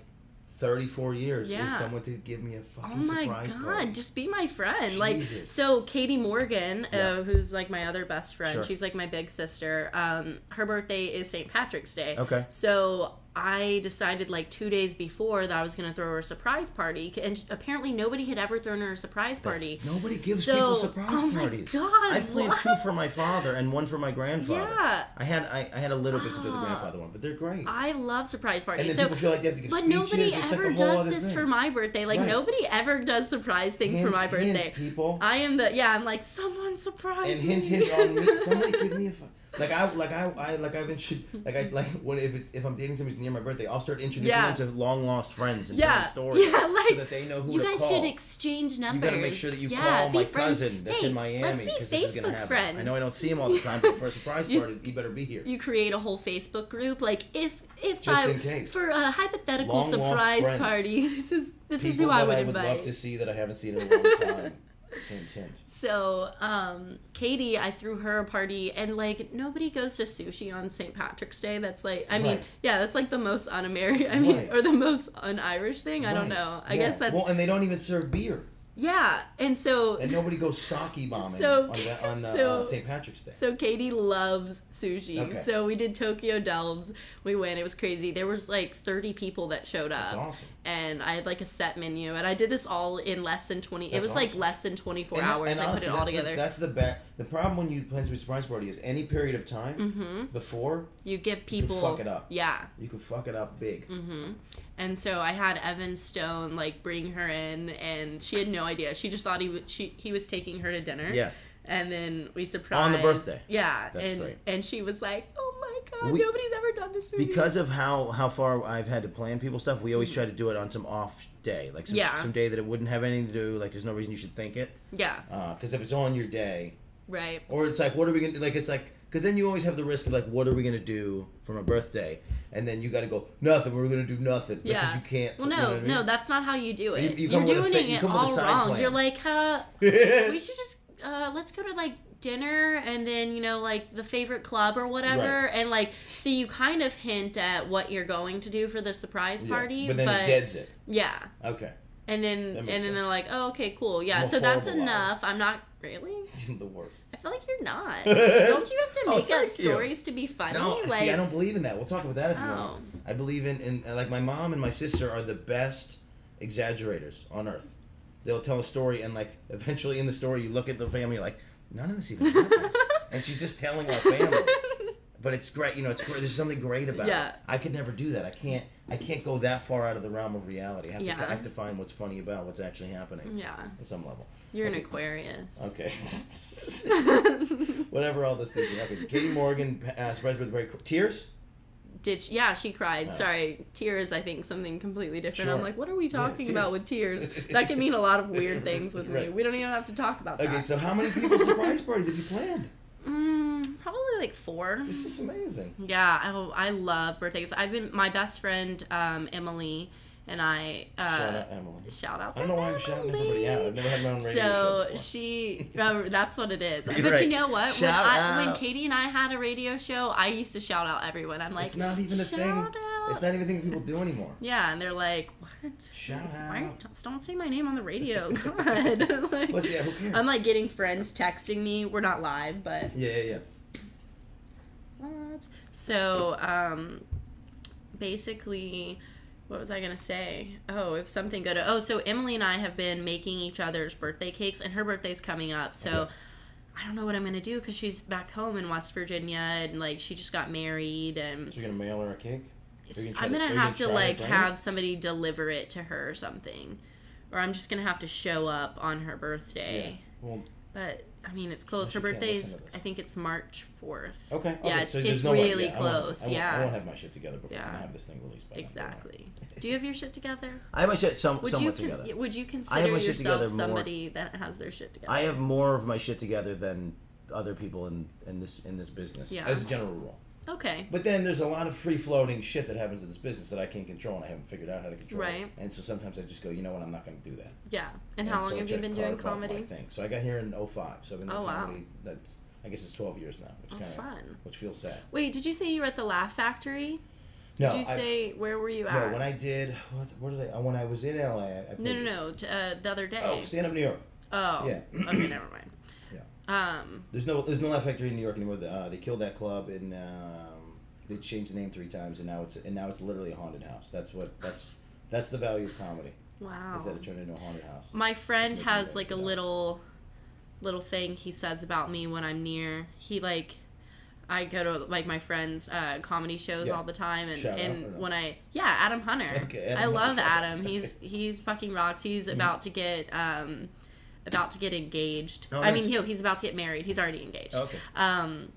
34 years is someone to give me a fucking Oh my surprise god, party. just be my friend. Like so Katie Morgan, Yeah. uh, who's like my other best friend, Sure. she's like my big sister. Um her birthday is St. Patrick's Day. Okay. So I decided like 2 days before that I was going to throw her a surprise party and apparently nobody had ever thrown her a surprise party. That's- nobody gives So- people surprise oh my parties. God, I've planned two for my father and one for my grandfather. Yeah. I had I, I had a little bit to do with the grandfather one, but they're great. I love surprise and parties. then So people feel like they have to give but speeches. nobody it's ever whole does this thing. for my birthday. Like Right. nobody ever does surprise things for Hint, my hint, birthday. people. I am the yeah. I'm like someone surprise and me. hint hint on me. Somebody give me a fu- like I like I, I like I've intro- like I like when if it's if I'm dating somebody near my birthday, I'll start introducing Yeah. them to long lost friends and Yeah. telling stories Yeah, like, so that they know who you to guys call. should exchange numbers. You gotta make sure that you yeah, call my friends. cousin that's hey, in Miami because this is gonna happen. friends. I know I don't see him all the time, but for a surprise You- party, he better be here. You create a whole Facebook group. Like if if Just I in case. for a hypothetical Long surprise party, this is this People is who I would I would invite. love to see that I haven't seen in a long time. hint, hint. So, um, Katie, I threw her a party, and like nobody goes to sushi on St. Patrick's Day. That's like, I mean, Right. yeah, that's like the most un-American, I mean, Right. or the most un-Irish thing. I don't know. I Yeah. guess that's well, and they don't even serve beer, yeah. And so, and nobody goes sake bombing So- on, that- on uh, so- uh, St. Patrick's Day. So Katie loves sushi. Okay. So we did Tokyo Delves. We went. It was crazy. There was like 30 people that showed That's up, awesome. and I had like a set menu, and I did this all in less than 20. it That's was like less than 24 And hours. and I put it all that's together. The, that's the bad. The problem when you plan to be a surprise party is any period of time mm-hmm. before You give you people. can fuck it up. Yeah. You can fuck it up big. hmm And so I had Evan Stone like bring her in, and she had no idea. She just thought he was she he was taking her to dinner. Yeah. And then we surprised her On the birthday. Yeah. That's and great. and she was like, "Oh my god, We- nobody's ever done this for me." Because of how how far I've had to plan people stuff, we always try to do it on some off day, like some, Mm-hmm. Yeah. some day that it wouldn't have anything to do. Like there's no reason you should think it. yeah. Because if it's on your day, Right. or it's like, what are we gonna do like? It's like because then you always have the risk of like, what are we gonna do for my birthday? And then you got to go nothing. We're gonna do nothing Yeah. because you can't. Well, you no, know what I mean? no, that's not how you do You- it. you You, are with a doing you it come with a all side wrong. plan. You're like, uh, we should just uh, let's go to like dinner and then you know like the favorite club or whatever and like so you kind of hint at what you're going to do for the surprise Yeah, party but then it deads it. yeah Okay, and then That and makes then sense. they're like oh okay cool yeah I'm a so that's horrible liar. enough i'm not really the worst. I feel like you're not don't you have to Oh, make up thank you. stories to be funny No, like see, I don't believe in that. We'll talk about that if you oh want. I believe in, in like my mom and my sister are the best exaggerators on earth. They'll tell a story and like eventually in the story you look at the family you're like none of this even happened, and she's just telling our family. but it's great. You know, it's great. There's something great about Yeah. it. I could never do that. I can't. I can't go that far out of the realm of reality. I have, Yeah. to, I have to find what's funny about what's actually happening Yeah, at some level. You're an Aquarius. Okay. Whatever all those things are happening. Katie Morgan, uh, surprised with break. Tears? Did she, yeah, she cried. Oh. Sorry, tears. I think something completely different. Sure. I'm like, what are we talking tears. about with tears? That can mean a lot of weird things with me. We don't even have to talk about Okay, that. Okay, so how many people's surprise parties have you planned? Mm, probably like four. This is amazing. Yeah, I, I love birthdays. I've been my best friend um, Emily and I. Uh, Shout out Emily. Shout out. I don't to know why I'm shouting Emily. everybody out. I've never had my own radio show So she, uh, that's what it is. You're but right. you know what? Shout when, I, when. Katie and I had a radio show, I used to shout out everyone. I'm like, it's not even a shout thing. Out. It's not even a thing people do anymore. Yeah, and they're like, what? Shout Why out. don't, don't say my name on the radio? God. like, Plus, yeah, who cares? I'm like getting friends texting me. We're not live, but yeah, yeah, yeah. what? So, um, basically, what was I gonna say? Oh, if something good. Oh, so Emily and I have been making each other's birthday cakes, and her birthday's coming up. So. Okay. I don't know what I'm gonna do because she's back home in West Virginia and like she just got married and So you're gonna mail her a cake? Gonna I'm gonna you have to gonna to like it? have somebody deliver it to her or something, or I'm just gonna have to show up on her birthday. Well, But I mean, it's close. Her birthday can't birthday's listen to this. I think it's March fourth. okay. Yeah, okay, it's- so it's no really yeah, close, I won't, yeah. I won't have my shit together before Yeah. I have this thing released. By don't. Exactly. Do you have your shit together? I have my shit some, Would somewhat you con- together. would you consider yourself together more- somebody that has their shit together? I have more of my shit together than other people in, in this in this business. Yeah. As a general rule. Okay. But then there's a lot of free floating shit that happens in this business that I can't control and I haven't figured out how to control. Right. And so sometimes I just go, you know what, I'm not going to do that. Yeah. And, how long so have you been doing carve out my comedy? Thing. So I got here in 05, so I've been doing Oh, wow. comedy. That's I guess it's 12 years now, which Oh, kind of fun. which feels sad. Wait, did you say you were at the Laugh Factory? Did No, you I- say where were you at? no. When I did, what, what did I? uh, When I was in LA, I, I no, no, no. Uh, the other day. Oh, stand up New York. Oh. Yeah. okay, never mind. Um. There's no there's no Laugh Factory in New York anymore. Uh, they killed that club and um, they changed the name three times and now it's and now it's literally a haunted house. That's what that's that's the value of comedy Wow. is that it turned into a haunted house. My friend has like a up. little little thing he says about me when I'm near. He like I go to like my friends' uh, comedy shows Yeah. all the time, and, Shout and no? when I yeah Adam Hunter, Okay, I Adam love Hunter. Adam. He's he's fucking rocks. He's Mhm. about to get um about to get engaged. Oh, I mean, nice. he, he's about to get married. He's already engaged. Okay. Um,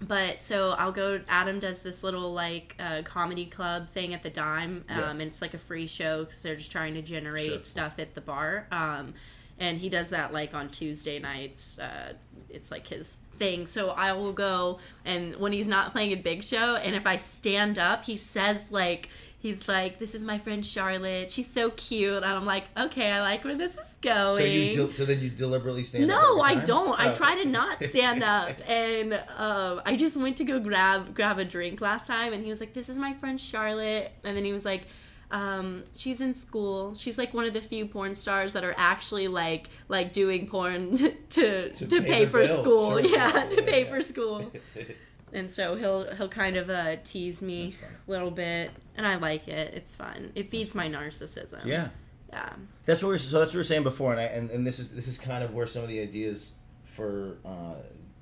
but so I'll go. Adam does this little like uh, comedy club thing at the Dime, um, Yeah. and it's like a free show because they're just trying to generate Sure. stuff at the bar. Um, and he does that like on Tuesday nights. Uh, it's like his thing. So I will go, and when he's not playing a big show, and if I stand up, he says like. He's like, "This is my friend Charlotte. She's so cute," and I'm like, "Okay, I like where this is going." So you del- so then you deliberately stand up No, I don't. I Oh, try to not stand up. And um, I just went to go grab grab a drink last time, and he was like, "This is my friend Charlotte," and then he was like. Um, she's in school. She's like one of the few porn stars that are actually like like doing porn to to, To pay, pay for bills, school. sure, yeah, yeah, to yeah, pay yeah. for school. And so he'll he'll kind of uh, tease me a little bit, and I like it. It's fun. It feeds my narcissism. Yeah. Yeah. That's what we're so that's what we were saying before, and I and, and this is this is kind of where some of the ideas for uh,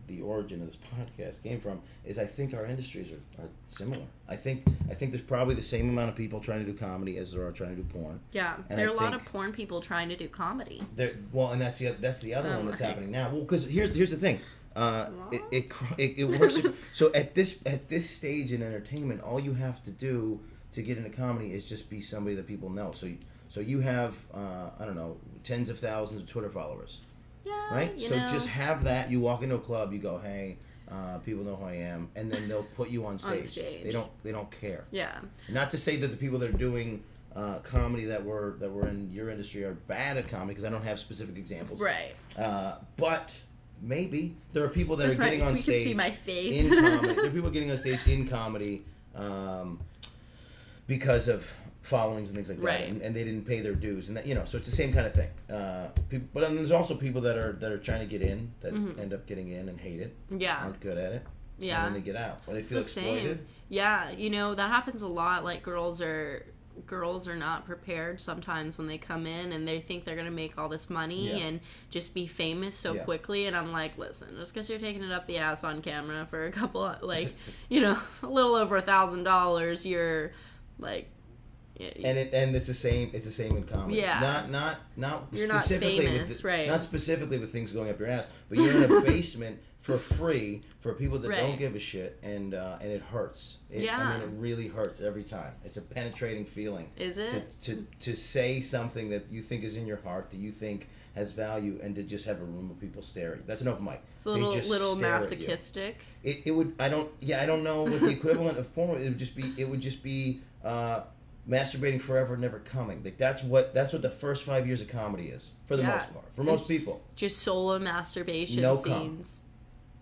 the origin of this podcast came from. Is I think our industries are, are similar. I think I think there's probably the same amount of people trying to do comedy as there are trying to do porn. Yeah, And there I are a lot of porn people trying to do comedy. There, well, and that's the that's the other Oh one that's my. happening now. Well, because here's here's the thing. Uh, it, it, it, it works. so at this at this stage in entertainment, all you have to do to get into comedy is just be somebody that people know. So you, so you have uh, I don't know tens of thousands of Twitter followers, Yeah, right? you so know. just have that. You walk into a club, you go, hey. Uh, people know who I am, and then they'll put you on stage. stage. They don't. They don't care. yeah, Not to say that the people that are doing uh, comedy that were that were in your industry are bad at comedy, because I don't have specific examples. right. Uh, but maybe there are people that are getting on stage see my face. in comedy. There are people getting on stage in comedy um, because of followings and things like that, and, and they didn't pay their dues, and that you know, so it's the same kind of thing. Uh, people, but then there's also people that are that are trying to get in that Mhm. end up getting in and hate it, yeah, aren't good at it, yeah. and then they get out or they It's feel the same. exploited. Yeah, you know that happens a lot. Like girls are girls are not prepared sometimes when they come in and they think they're going to make all this money Yeah. and just be famous so Yeah. quickly and i'm like listen just because you're taking it up the ass on camera for a couple of, like you know a little over a thousand dollars you're like y- and it and it's the same it's the same in comedy. Yeah. not not not You're not specifically famous, with the, right. not specifically with things going up your ass but you're in a basement for free for people that don't give a shit and uh, and it hurts. It, i mean it really hurts every time. It's a penetrating feeling is it? to, to to say something that you think is in your heart that you think has value and to just have a room of people staring. that's an open mic. It's a they little little stare at you. masochistic. It, it would I don't yeah I don't know what the equivalent of porn it would just be it would just be uh, masturbating forever never coming. Like that's what that's what the first five years of comedy is for the Yeah. most part for most It's- people. just solo masturbation No cum. scenes.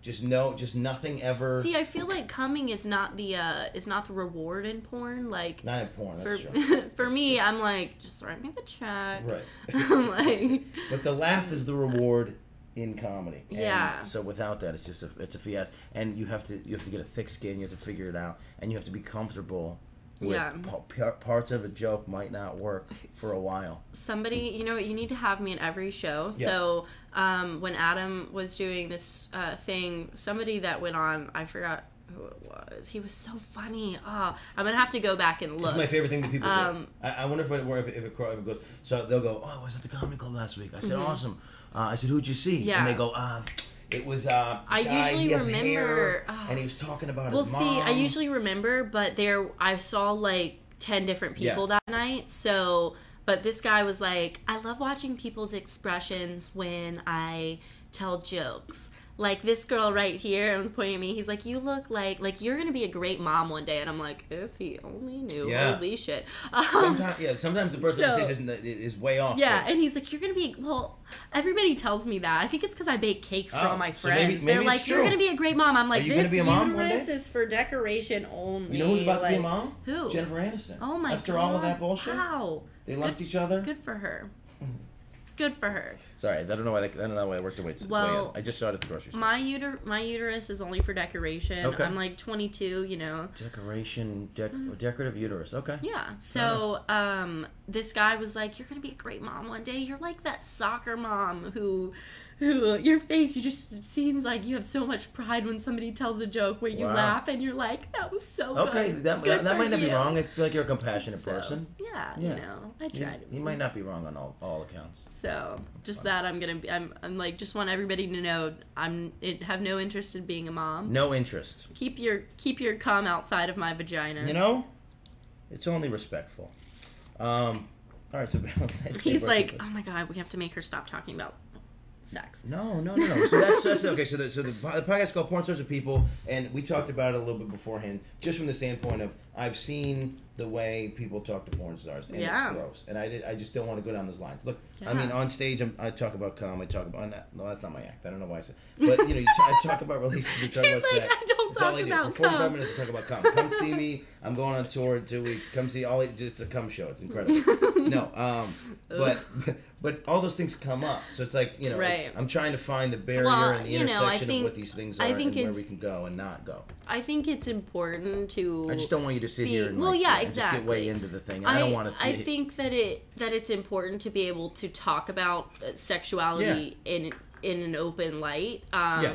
Just no just nothing ever see i feel like coming is not the uh is not the reward in porn like not in porn for true. for me i'm like just write me the check right. I'm like but the laugh is the reward in comedy. And Yeah. so without that it's just a it's a fiasco. And you have to you have to get a thick skin you have to figure it out and you have to be comfortable with Yeah. pa- parts of a joke might not work for a while somebody you know what you need to have me in every show Yeah. so um when adam was doing this uh thing somebody that went on i forgot who it was he was so funny oh i'm gonna have to go back and look is my favorite thing that people Um, do. I, I wonder if it, if, it, if, it, if it goes. So they'll go, "Oh, I was at the comedy club last week." I said, Mhm. "Awesome." Uh, I said, "Who'd you see?" Yeah. And they go, uh, "It was." Uh, I usually remember- hair, ah. and he was talking about Well, his see, mom. I usually remember, but there I saw like ten different people that night. So, but this guy was like, I love watching people's expressions when I tell jokes. Like this girl right here, and was pointing at me. He's like, "You look like like you're gonna be a great mom one day." And I'm like, "If he only knew, Yeah. holy shit." Um, Sometimes, yeah. Sometimes the person So- is, is way off. yeah, and he's like, "You're gonna be well." Everybody tells me that. I think it's because I bake cakes for Oh, all my so friends. maybe- maybe They're like, "You're gonna be a great mom." I'm like, "This be a mom uterus is for decoration only." You know who's about to be a mom? Who? Jennifer Aniston. Oh my After god! all of that bullshit, Wow, they left each other. good for her. Good for her. Sorry, I don't know why. They, I don't know why I worked away. It's Well, I just saw it at the grocery store. My uter- my uterus is only for decoration. Okay. I'm like 22, you know. Decoration, dec- Mm. decorative uterus. Okay. Yeah. So, um, this guy was like, "You're gonna be a great mom one day. You're like that soccer mom who, who your face. You just seems like you have so much pride when somebody tells a joke where you Wow. laugh and you're like, that was so Okay, good. that, Good that, that might not be wrong. I feel like you're a compassionate So, person. Yeah, Yeah. You know, I You, try to. you might not be wrong on all, all accounts. So just that I'm gonna be. I'm. I'm like just want everybody to know I'm. It have no interest in being a mom. No interest. Keep your keep your cum outside of my vagina. You know, it's only respectful. Um, all right, so Valentine's He's like, oh my god, we have to make her stop talking about sex. no, no, no, no. So that's, that's okay. So the, so the, the podcast is called Porn Stars of People, and we talked about it a little bit beforehand, just from the standpoint of I've seen the way people talk to porn stars, and Yeah. it's gross, and I did, I just don't want to go down those lines. Look, I mean, on stage, I'm, I talk about cum, I talk about no, that's not my act. I don't know why I said, but you know, you t- I talk about relationships, we talk He's about like, sex. I don't That's all talk I do. about For 45 cum. minutes, I talk about cum. Come see me. I'm going on tour in two weeks. Come see all. It, it's a cum show. It's incredible. no, um, but but all those things come up. So it's like you know, Right. I'm trying to find the barrier Well, and the you know, I intersection think- of what these things are I think and where we can go and not go. I think it's important to. I just don't want you to sit be- here and well, like, yeah, and just get way into the thing. I, don't want to. I think that it that it's important to be able to talk about uh, sexuality in in an open light. Um, Yeah.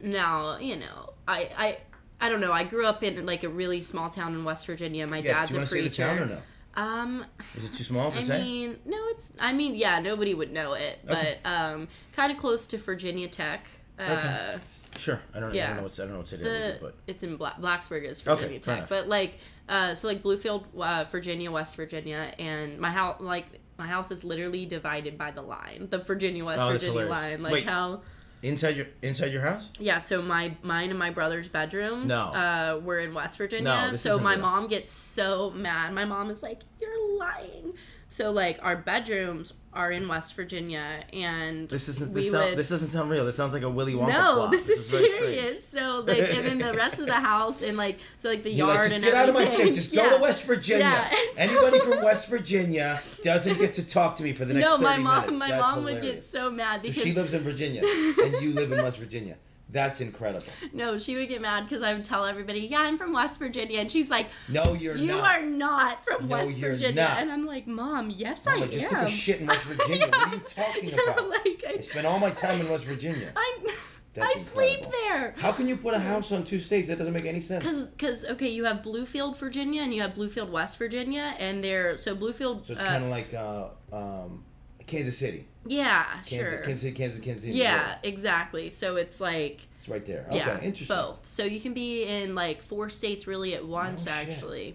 Now, you know, I I. I don't know. I grew up in like a really small town in West Virginia. My yeah, dad's you a want say the preacher. Town or no? Um, Is it too small to I say? mean, no, it's. I mean, yeah, nobody would know it, but um, kind of close to Virginia Tech. Uh, Okay. Sure. I don't. I yeah. don't know what's. I don't know what city I the but it's in Bla- Blacksburg is Okay, Virginia fair Tech, enough. but like uh, so like Bluefield, uh, Virginia, West Virginia, and my house like my house is literally divided by the line, the Virginia West Oh, that's Virginia hilarious. line. Like Wait. how inside your inside your house. yeah, so my mine and my brother's bedrooms No. uh, were in West Virginia. No, so my real. mom gets so mad. My mom is like, "You're lying." So like our bedrooms are in West Virginia, and This isn't. This, sound, would- this doesn't sound real. This sounds like a Willy Wonka no, plot. this, is, very strange. serious. So like, and then the rest of the house and like, so like the You're yard like, just and get out of my everything. Just yeah. go to West Virginia. Yeah. Anybody from West Virginia doesn't get to talk to me for the next No, 30 my mom, minutes. my That's mom would get so mad So because she lives in Virginia, and you live in West Virginia. That's incredible. No, she would get mad because I would tell everybody, "Yeah, I'm from West Virginia," and she's like, No, you're not "You not. are not from No, West Virginia," not. and I'm like, "Mom, yes, Mama, I just am." took a shit in West Virginia. What are you talking Yeah, about? like, I I, spent all my time in West Virginia. I'm, That's I sleep incredible. there. How can you put a house on two states? That doesn't make any sense. Cause, cause, okay, you have Bluefield, Virginia, and you have Bluefield, West Virginia, and they're so Bluefield. So it's uh, kind of like uh, um, Kansas City. Yeah, Kansas, sure. Kansas City, Kansas, Kansas City. yeah, exactly. So it's like It's right there. Okay, yeah, interesting. both. So you can be in like four states really at once. shit. actually, you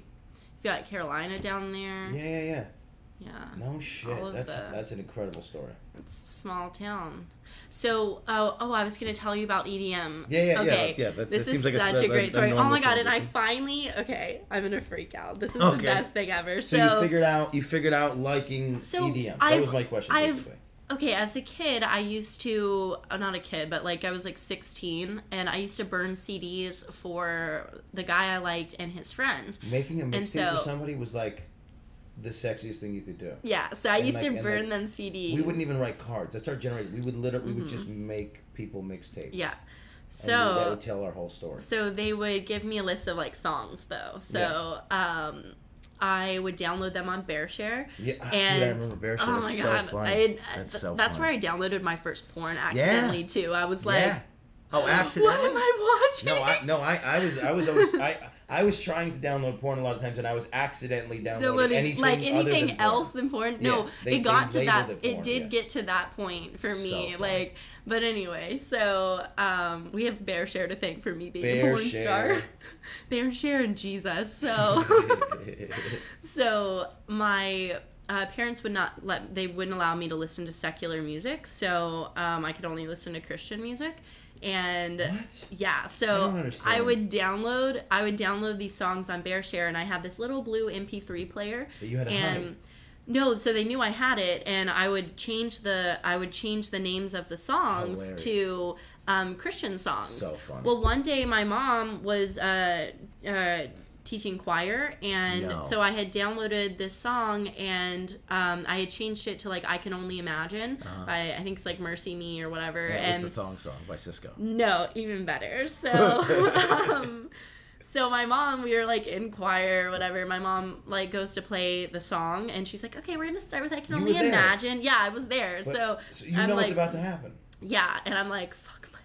got Carolina down there. Yeah, yeah, yeah. Yeah, No shit. That's the- that's an incredible story. it's a small town. So, oh, oh, I was gonna tell you about EDM. Yeah, yeah, yeah, okay. yeah. That, This that seems is like such a, a, great story. Oh my god! And I finally, okay, I'm gonna freak out. This is Okay. the best thing ever. So, So, you figured out you figured out liking So, EDM. That I've- was my question. I've- basically. Okay, as a kid, I used to, uh, not a kid, but like I was like 16, and I used to burn CDs for the guy I liked and his friends. Making a mixtape so- for somebody was like the sexiest thing you could do. Yeah, so I And, used like- to burn like, them CDs. We wouldn't even write cards. That's our generation. We would literally we would just make people mixtapes. Yeah. And we- that would tell our whole story. so they would give me a list of like songs though. So, um, I would download them on BearShare. Yeah, ah, And dude, I remember BearShare. oh That's my so god, funny. I, That's th- so that's where I downloaded my first porn accidentally too. I was like, yeah. Oh, What accidentally. am I watching? No, I no, I, I was I was always I I was trying to download porn a lot of times, and I was accidentally downloading anything like other anything than porn. else than porn. No, Yeah, they- it got to that. It, it did yeah. get to that point for me. So like, but anyway, so um, we have BearShare to thank for me being a Bear porn Share. star. Bear Share and Jesus. So, so my uh, parents would not let they wouldn't allow me to listen to secular music. So um, I could only listen to Christian music. And what? yeah, so don't I, would download I would download these songs on BearShare, and I had this little blue MP3 player, you had to and. No, so they knew I had it, and I would change the I would change the names of the songs Hilarious. to um, Christian songs. So funny. Well, one day my mom was uh, uh, teaching choir, and No. so I had downloaded this song, and um, I had changed it to like "I Can Only Imagine" Uh-huh. by I think it's like "MercyMe" or whatever, Yeah, and was the thong song by Sisqó. no, even better. So, um, so my mom, we were like in choir or whatever. My mom like goes to play the song, and she's like, "Okay, we're gonna start with I can only imagine." Yeah, I was there. But- so So you I'm know like, what's about to happen. yeah, and I'm like, "Fuck my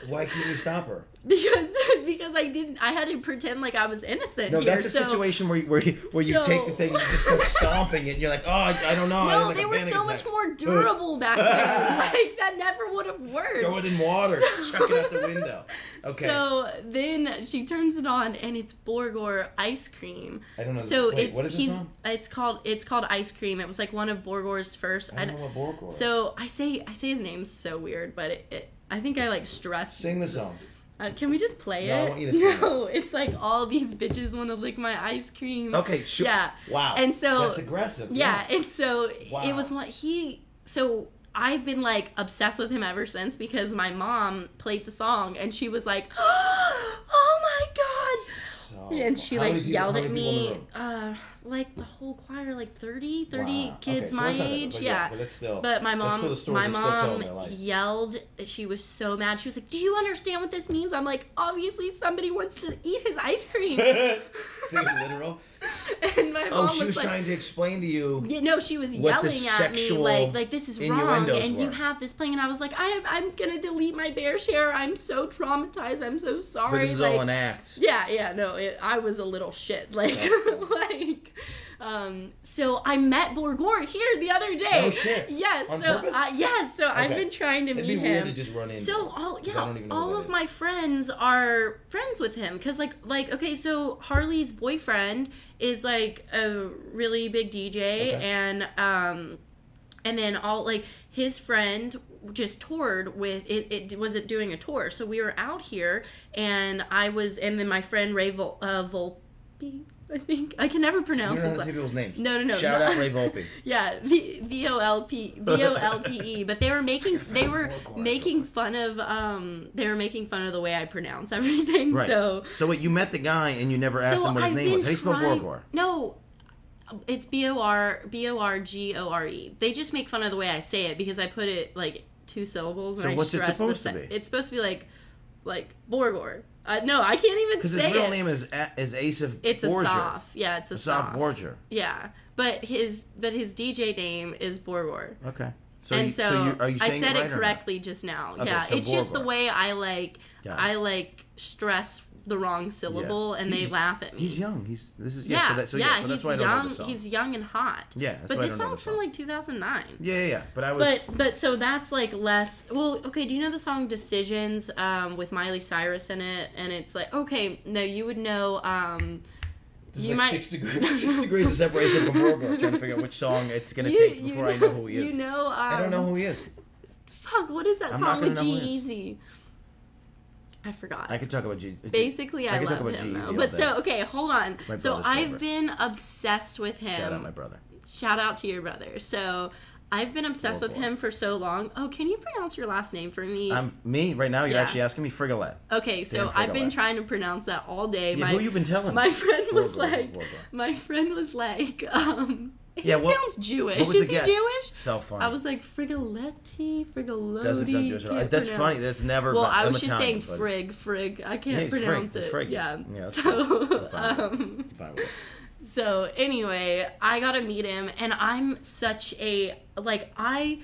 life." Why can't you stop her? because because I didn't. I had to pretend like I was innocent No, here. that's a so, situation where you, where you, where you So- take the thing and you just start stomping it. And you're like, oh, I, I don't know. No, like they were so attack. much more durable back then. like that never would have worked. Throw it in water. chuck it out the window. Okay. So then she turns it on, and it's Borgore ice cream. I don't know. So Wait, it's what is he's song? it's called it's called ice cream. It was like one of Borgore's first. I I don't know what Borgore is. so I say I say his name's so weird, but it, it I think I like stressed. Sing the song. Uh, can we just play No, I it? want you to sing no, it's like all these bitches want to lick my ice cream. Okay, sure. Yeah, Wow. and so That's aggressive. yeah, and so Wow. it was what he. So I've been like obsessed with him ever since because my mom played the song and she was like, "Oh my god!" So, and she how like yelled at many people in me uh like the whole choir like 30 30 Wow. kids Okay, so my that's not bad, age but yeah But that's still. but my mom my they're still telling mom yelled she was so mad she was like do you understand what this means i'm like obviously somebody wants to eat his ice cream literal. and my Oh, mom she was was like trying to explain to you. yeah, no, she was yelling at me like like this is wrong and you have this playing and I was like I have I'm gonna delete my BearShare I'm so traumatized I'm so But sorry this is like all an act. yeah, yeah, no, it, I was a little shit. Like, like, um, so I met Borgore here the other day. Oh, shit. Yes, On so uh, yes, so I've been trying to It'd meet him. to just run in. So all yeah, I don't even know all of that my friends are friends with him because like like okay, so Harley's boyfriend is like a really big DJ Okay. and um and then all like his friend just toured with it, it wasn't doing a tour so we were out here and i was and then my friend ray Vol, uh, volpe i think i can never You pronounce don't his know last people's names. no no no Shout out Ray Volpe. yeah v v o l p v o l p e but they were making they were making fun of um they were making fun of the way i pronounce everything Right. so So wait, you met the guy and you never asked so him what his I've name was. How do you spell Borgore? No, it's B O R B O R G O R E. They just make fun of the way I say it because I put it like two syllables and So I what's it stress supposed the to be? It's supposed to be like like Borgore. Uh, no, I can't even Because say his real it. name is A- is Asaph it's a. Soph. Yeah, it's a Asaph Soph. Borger. Yeah, but his but his DJ name is Borgore. Okay. So and you, so, you, are you I said it, right it or not? correctly just now. Okay, yeah, so it's just the Borgore. way I like Got it. I like stress the wrong syllable and they laugh at me. He's young. He's this is yeah. Yeah, so that, so yeah, yeah, so that's he's why I don't know young. the song. He's young and hot. yeah, that's but why I this don't know the song's from like 2009. Yeah, yeah, yeah. But I was. But but so that's like less. Well, okay. Do you know the song "Decisions" um, with Miley Cyrus in it? And it's like okay, no, you would know. Um, This is you like might- six degrees, six degrees of separation from Borgo. Trying to figure out which song it's gonna you- take you before I know who he is. You know. Um, I don't know who he is. Fuck. What is that I'm song with gonna know G who it is. Easy? I forgot. I could talk about G. Basically, I I, could talk love about him though. But so okay, hold on. My so I've been obsessed with him. Shout out my brother. Shout out to your brother. So I've been obsessed Oh, with boy. him for so long. Oh, can you pronounce your last name for me? I'm me right now. You're Yeah. actually asking me Frigolette. okay, so Dan I've been trying to pronounce that all day. Yeah, my who you been telling? my friend was Borgo, like, my friend was like, um, he Yeah, what- sounds Jewish. Is he guess? Jewish? So funny. I was like Frigoletti, Frigolodi. Doesn't sound Jewish at all. can't That's pronounce. funny. That's never. Well, I'm was just Italian, saying frig, frig. I can't frig, pronounce he's it. frig. Yeah. Yeah, so, fine. I'm fine with it. um, I'm fine with it. so anyway, I got to meet him, and I'm such a like I.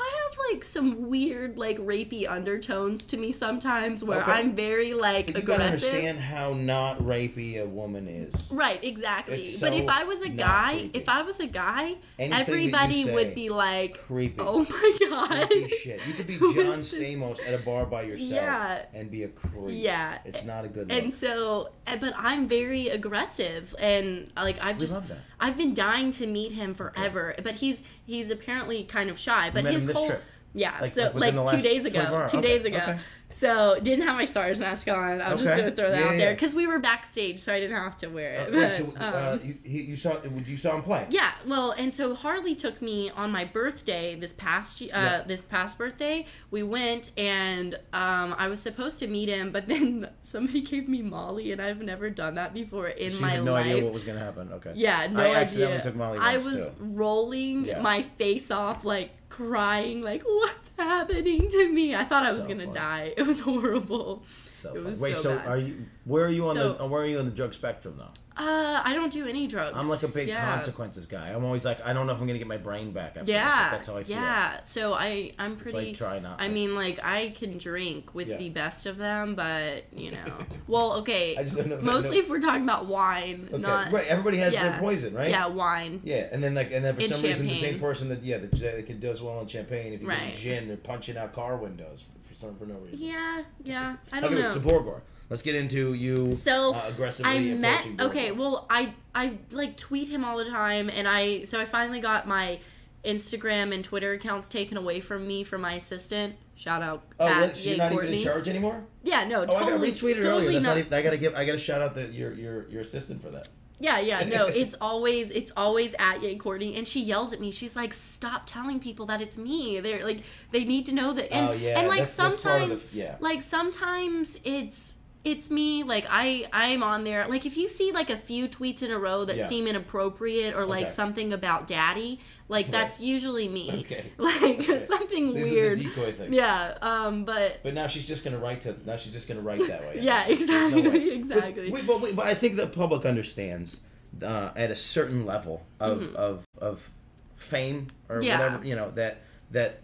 I have like some weird like rapey undertones to me sometimes where Okay. I'm very like You gotta aggressive. understand how not rapey a woman is. Right, exactly. But if I was a guy, creepy. if I was a guy, Anything everybody would be like, creepy. "Oh my god." Creepy shit. You could be John? Stamos at a bar by yourself Yeah. and be a creep. Yeah. It's not a good And so, eh, but I'm very aggressive, and like I've We just, love that. I've been dying to meet him forever. But he's he's apparently kind of shy. But his whole trip? yeah, Like- so like like, two days ago, 24 hours? two days ago. okay. So didn't have my stars mask on. I'm just gonna throw that Yeah, out yeah. there because we were backstage, so I didn't have to wear it. Uh, right, but, so, uh, um, you, you saw you saw him play. Yeah, well, and so Harley took me on my birthday this past uh, Yeah. this past birthday. We went and um, I was supposed to meet him, but then somebody gave me Molly, and I've never done that before in She my had no life. idea what was gonna happen. Okay. yeah, no I accidentally took Molly I was too. rolling my face off, like crying, like what's happening to me? I thought I was So gonna funny. die. It was horrible. So It was Wait, so so bad. are you? Where are you on So- the? Where are you on the drug spectrum though? Uh, I don't do any drugs. I'm like a big yeah. consequences guy. I'm always like, I don't know if I'm gonna get my brain back. After this. Yeah, Like, that's how I feel. yeah. So I, I'm pretty. I try not. I mean, like I can drink with Yeah. the best of them, but you know, well, okay. I just don't know Mostly if we're talking about wine, Okay, not right. Everybody has yeah. their poison, right? yeah, wine. Yeah, and then like, and then for And some reason, the same person that yeah, that, does well in champagne. If you Right. get gin, they're punching out car windows for, some for no reason. Yeah, yeah. I don't okay, know. so Borgore. Let's get into you So, uh, aggressively I met. Okay, well, I I like tweet him all the time, and I so I finally got my Instagram and Twitter accounts taken away from me from my assistant. Shout out Oh, at so you're not Courtney. even in charge anymore? Yeah, no, Oh, totally. I got retweeted totally earlier. That's not. not. even, I gotta give. I gotta shout out the, your your your assistant for that. Yeah, yeah, no, it's always it's always at Yay Courtney, and she yells at me. She's like, "Stop telling people that it's me. They're like, they need to know that." And oh yeah. and like that's, that's sometimes, the- yeah. like sometimes it's it's me. Like I I'm on there. Like if you see like a few tweets in a row that Yeah. seem inappropriate or like Okay. something about daddy, like Right. that's usually me. Okay. Like Okay. something weird. Decoy. Yeah. Um. But But now she's just gonna write to. Now she's just gonna write that way. yeah, There's no exactly, way. exactly. But, but, but, but I think the public understands uh, at a certain level of, Mhm. of of fame or Yeah. whatever you know that that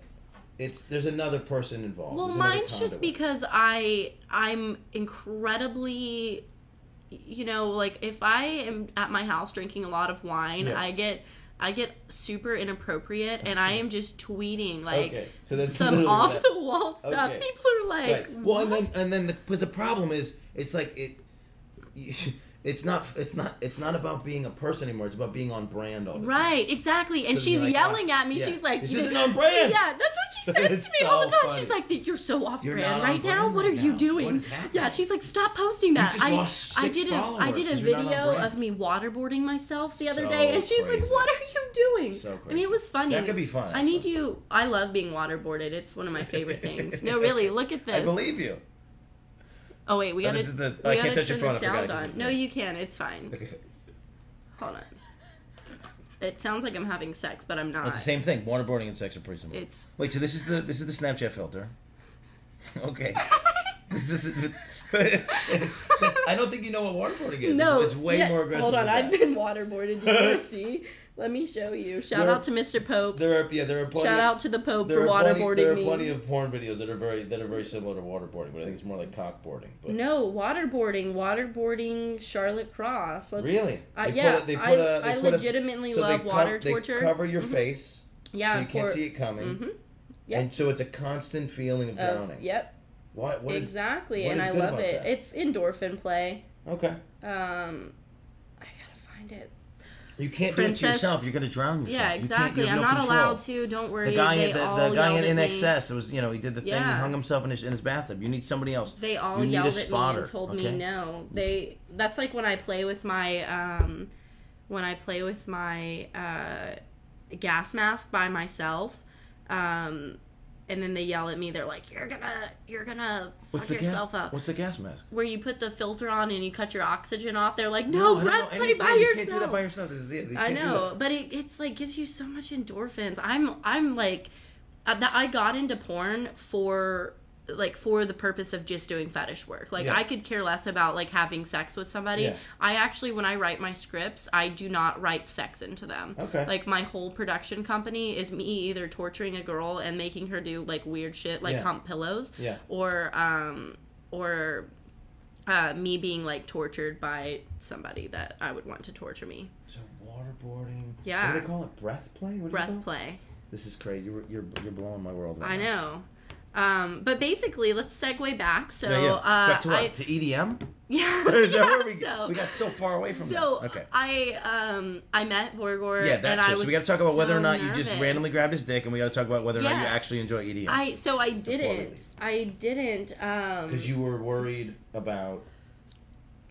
it's there's another person involved. Well, mine's just because I I'm incredibly, you know, like if I am at my house drinking a lot of wine, Yeah. I get I get super inappropriate, and I am just tweeting like okay, so some off that- the wall stuff. Okay. People are like, right. Well, and then and then because the, problem is it's like it. It's not. It's not. It's not about being a person anymore. It's about being on brand all the time. Right, exactly. And So she's like, oh, yelling "Oh, at me. yeah, She's like, this isn't on brand." Yeah, that's what she says to me all the so time. funny. She's like, you're so off You're brand right now. brand What are right you doing? Yeah, she's like, stop posting that. I I did a I did a 'cause you're not on video of me waterboarding myself the other So day, and she's like, what are you doing? So I mean, it was funny. That could be fun. I need you. I love being waterboarded. It's one of my favorite things. No, really. Look at this. I believe you. Oh wait, we Oh, gotta. this is the- we I can't gotta your turn phone, the sound on. No, you can. It's fine. Hold on. It sounds like I'm having sex, but I'm not. It's the same thing. Waterboarding and sex are pretty similar. It's Wait, so this is the this is the Snapchat filter. Okay. This is. I don't think you know what waterboarding is. no, it's, it's way yeah, more aggressive. Hold on, I've been waterboarded. Do you want to see? Let me show you. Shout There- out to Mr. Pope. There are yeah, there are plenty. Shout out to the Pope for are plenty, There are me. plenty of porn videos that are very that are very similar to waterboarding, but I think it's more like cockboarding. But No, waterboarding, waterboarding Charlotte Cross. Let's, really, Uh, yeah, a- I, a- they I put a- legitimately so love water co- torture. They cover your Mhm. face, yeah, so you can't see it coming, Mhm. Yeah. and so it's a constant feeling of Of- drowning. yep, What? What is? exactly, what and I love it. that? It's endorphin play. Okay, Um, I gotta find it. you can't do it to yourself. You're gonna drown yourself. Yeah, exactly. you I'm no not control. allowed to. Don't worry. The guy, they the, the guy in excess. It was you know he did the thing. He hung himself in his in his bathtub. You need somebody else. They all You yelled at me and told okay? me no. They that's like when I play with my um when I play with my uh gas mask by myself. Um and then they yell at me. They're like, "You're gonna, you're gonna What's fuck the yourself gas? up." What's the gas mask? Where you put the filter on and you cut your oxygen off. They're like, "No, I don't Brett, know play by you yourself." can't do that by yourself. This is it. You I know, but it, it's like gives you so much endorphins. I'm I'm like that I got into porn for like for the purpose of just doing fetish work. Like Yeah. I could care less about like having sex with somebody. Yeah. I actually when I write my scripts, I do not write sex into them. Okay. Like my whole production company is me either torturing a girl and making her do like weird shit like Yeah. hump pillows Yeah. or um or uh, me being like tortured by somebody that I would want to torture me. So waterboarding. Yeah. What do they call it? Breath play. What do you call Breath play. This is crazy. You're you're you're blowing my world. Right I now. know. Um, but basically, let's segue back. So, yeah, yeah. uh, Back to what? I, to EDM? yeah, Is that where yeah, we, so, we got so far away from so that? Okay. I um I met Borgore. Yeah, and that's I it. So we got to talk about whether or so not you just randomly grabbed his dick, and we got to talk about whether or not you actually enjoy EDM. I so I didn't. I didn't. Um, Because you were worried about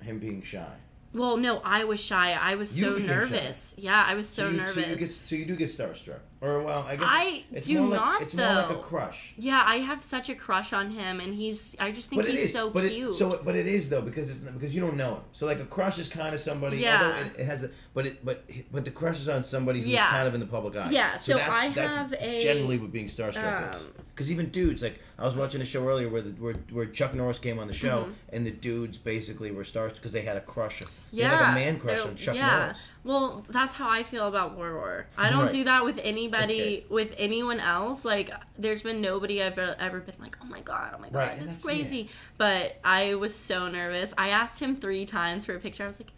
him being shy. well, no, I was shy. I was You so became shy. nervous. Yeah, I was so, you, nervous. So you, get, so you do get starstruck, or well, I guess I it's do more like, not, It's more like a crush. yeah, I have such a crush on him, and he's. I just think But he's is, so but cute. It, so, but it is though because it's because you don't know him. So like a crush is kind of somebody. Yeah. Although it, it has, the, but it, but but the crush is on somebody who's Yeah. kind of in the public eye. Yeah, so that's, I that's have a, generally what being starstruck is. um, Because even dudes, like I was watching a show earlier where the, where, where Chuck Norris came on the show, Mhm. and the dudes basically were stars because they had a crush. They Yeah, had like a man crush on Chuck yeah. Norris. Well, that's how I feel about War War. I don't Right. do that with anybody, Okay. with anyone else. Like, there's been nobody I've ever, ever been like, oh my god, oh my god, Right, that's, that's- crazy. But I was so nervous. I asked him three times for a picture. I was like,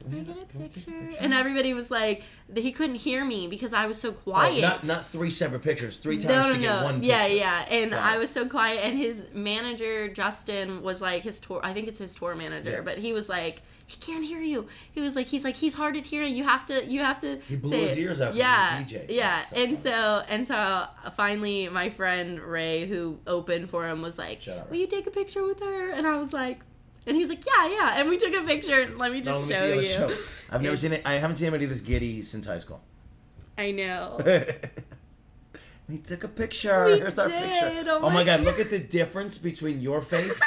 can I get a Can we take picture? picture? And everybody was like, he couldn't hear me because I was so Oh, quiet. not not three separate pictures, three times no, no, to get no. one. yeah, picture. yeah. And I was so quiet. And his manager, Justin, was like his tour. I think it's his tour manager, Yeah. but he was like, he can't hear you. He was like, he's like, he's hard at hearing. You have to, you have to. He blew say his it." ears out 'cause Yeah, DJ. yeah. So and funny. so, and so, uh, finally, my friend Ray, who opened for him, was like, Shout "Will Ray. you take a picture with her?" And I was like. And he's like, yeah, yeah. And we took a picture. Let me No, just let me show see you. show. I've never seen it. I haven't seen anybody this giddy since high school. I know. we took a picture. We Here's our picture. Oh Oh, my my god, God. look at the difference between your face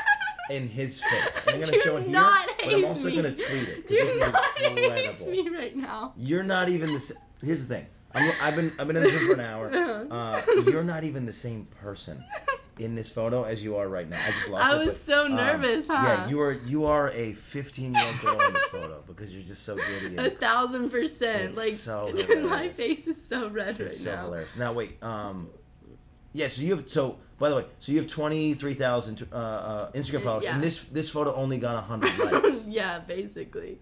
and his face. I'm gonna Do show it here, not but I'm also me. gonna tweet it. Do this is not incredible. me right now. You're not even the. sa- Here's the thing. I'm, I've been I've been in this room for an hour. Uh, you're not even the same person in this photo as you are right now. I just lost I it, was but, so um, nervous, huh? Yeah, you are you are a 15 year old girl in this photo because you're just so giddy. A thousand percent. It's like so my face is so red right so now. hilarious. Now wait, um, yeah. So you have so by the way, so you have 23,000 uh, uh, Instagram followers, Yeah. and this this photo only got 100 likes yeah, basically.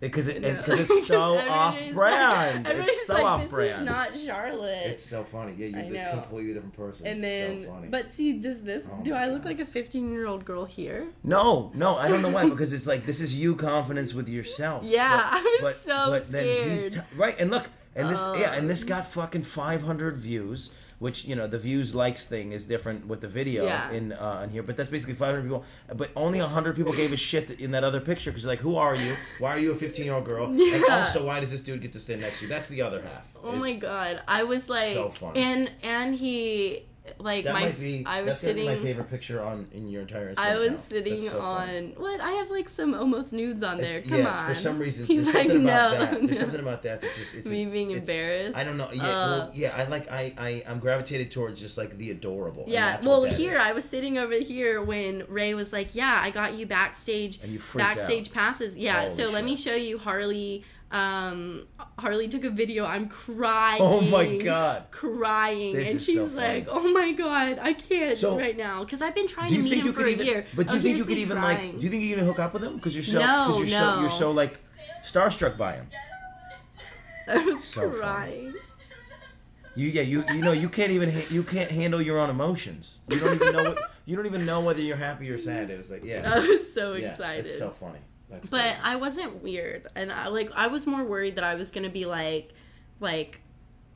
because it, because it's so off brand. Like, It's so like, off this brand. is not Charlotte. It's so funny. Yeah, you're a completely different person. and it's then, so funny. but see, does this? Oh do I look God. like a fifteen-year-old girl here? No, no, I don't know why. Because it's like this is you confidence with yourself. Yeah, But- I was but- so but scared. t- right, and look, and this yeah, and this Um. got fucking 500 views. Which you know the views likes thing is different with the video Yeah. in uh, in here, but that's basically 500 people. But only 100 people gave a shit in that other picture because you're like, who are you? Why are you a 15 year old girl? And also, why does this dude get to stand next to you? That's the other half. Oh It's- my god, I was like, So funny. and and he like That my be. I was be my favorite picture on in your entire. I was account. sitting so on funny. what I have like some almost nudes on there. It's- Come yes, on. for some reason, He's there's like, something about no, that. There's no. something about that that's just it's a- Me being it's- embarrassed. I don't know. Yeah, Uh, well, yeah. I like. I, I. I'm gravitated towards just like the adorable. Yeah, well, that here is. I was sitting over here when Ray was like, "Yeah, I got you backstage And you backstage out. passes." Yeah, Holy so let me show you Harley. Um, Harley took a video. I'm crying. Oh my god. Crying, This and she's so like, "Oh my god, I can't So- right now because I've been trying to meet him you for a even? year." But do Oh, you think you could even crying. like? Do you think you can hook up with him? Because you're so. No, Cause you're so. You're so like starstruck by him. I was So funny. crying. You yeah you you know you can't even ha- you can't handle your own emotions. You don't even know what you don't even know whether you're happy or sad. It was like yeah. I was so yeah, excited. It's so funny. That's But crazy. I wasn't weird, and I like I was more worried that I was gonna be like, like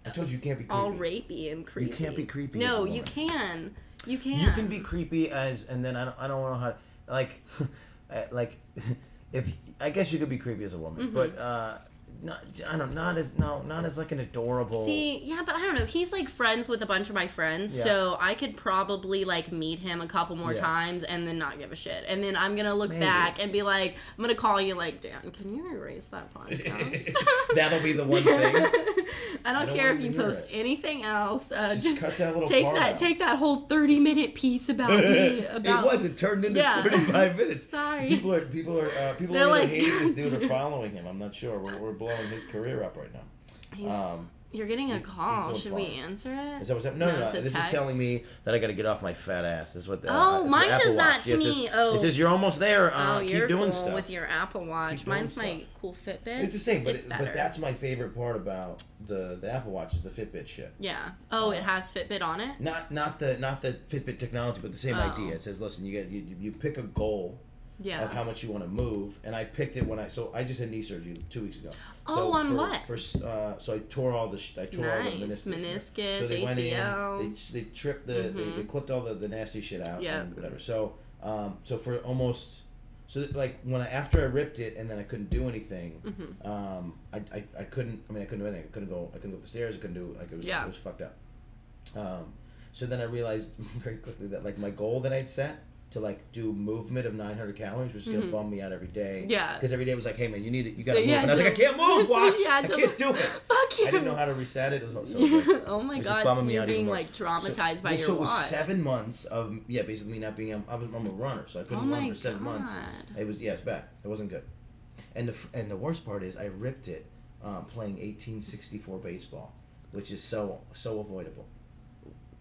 I told you you can't be creepy. all rapey and creepy. You can't be creepy No, you can. You can. You can be creepy as, and then I don't, I don't know how, like, like, if I guess you could be creepy as a woman, Mhm. but uh, not, I don't, not as, no, not as like an adorable. See, yeah, but I don't know. He's like friends with a bunch of my friends, Yeah. so I could probably like meet him a couple more Yeah. times and then not give a shit. And then I'm gonna look Maybe. back and be like, I'm gonna call you like, Dan, can you erase that podcast? That'll be the one thing. I don't I don't care if you post it. anything else. Uh, Just, just cut that little take that out. take that whole 30 minute piece about me about it was. It turned into Yeah. 45 minutes. sorry People are people are uh, people They're are either like, hating this dude or following him. I'm not sure. We're, we're blowing his career up right now. Um, you're getting a call should we answer it is that what's? No, No, no, it's no. a This text. is telling me that I got to get off my fat ass. This is what. The, Oh, it's the mine does that to Yeah, me. says- Oh. it says you're almost there. Uh, oh you're doing cool stuff. with your apple watch mine's my stuff. cool fitbit It's the same, but, It's it, but that's my favorite part about the the Apple Watch is the Fitbit shit. yeah oh Uh, it has fitbit on it Not not the not the Fitbit technology, but the same Oh. idea. It says, listen, you get you, you pick a goal yeah of how much you want to move, and I picked it when I so I just had knee surgery two weeks ago. Oh, so on for, what? For uh, so I tore all the I tore all the meniscus. Meniscus, so they went ACL. in, they, they tripped the they, Mhm. they clipped all the, the nasty shit out Yeah. and whatever. So um so for almost so that, like when I after I ripped it and then I couldn't do anything. Mm-hmm. um, I, I, I couldn't. I mean, I couldn't do anything. I couldn't go. I couldn't go up the stairs. I couldn't do. Like it was. Yeah. It was fucked up. Um, so then I realized very quickly that like my goal that I'd set to like do movement of 900 calories was just Mhm. gonna bum me out every day. Yeah. Because every day was like, hey man, you need it. You gotta you move. had And I was like, I can't move. so Watch. you I can't do it. fuck you I didn't know how to reset it. It was so. Oh my It was just god bumming so me you're out even being like traumatized so, by well, your so it was watch seven months of yeah, basically me not being. I'm, was, I'm a runner, so I oh couldn't run for seven months. God. It was yeah, it's bad. It wasn't good. And the and the worst part is I ripped it uh, playing 1864 baseball, which is so so avoidable.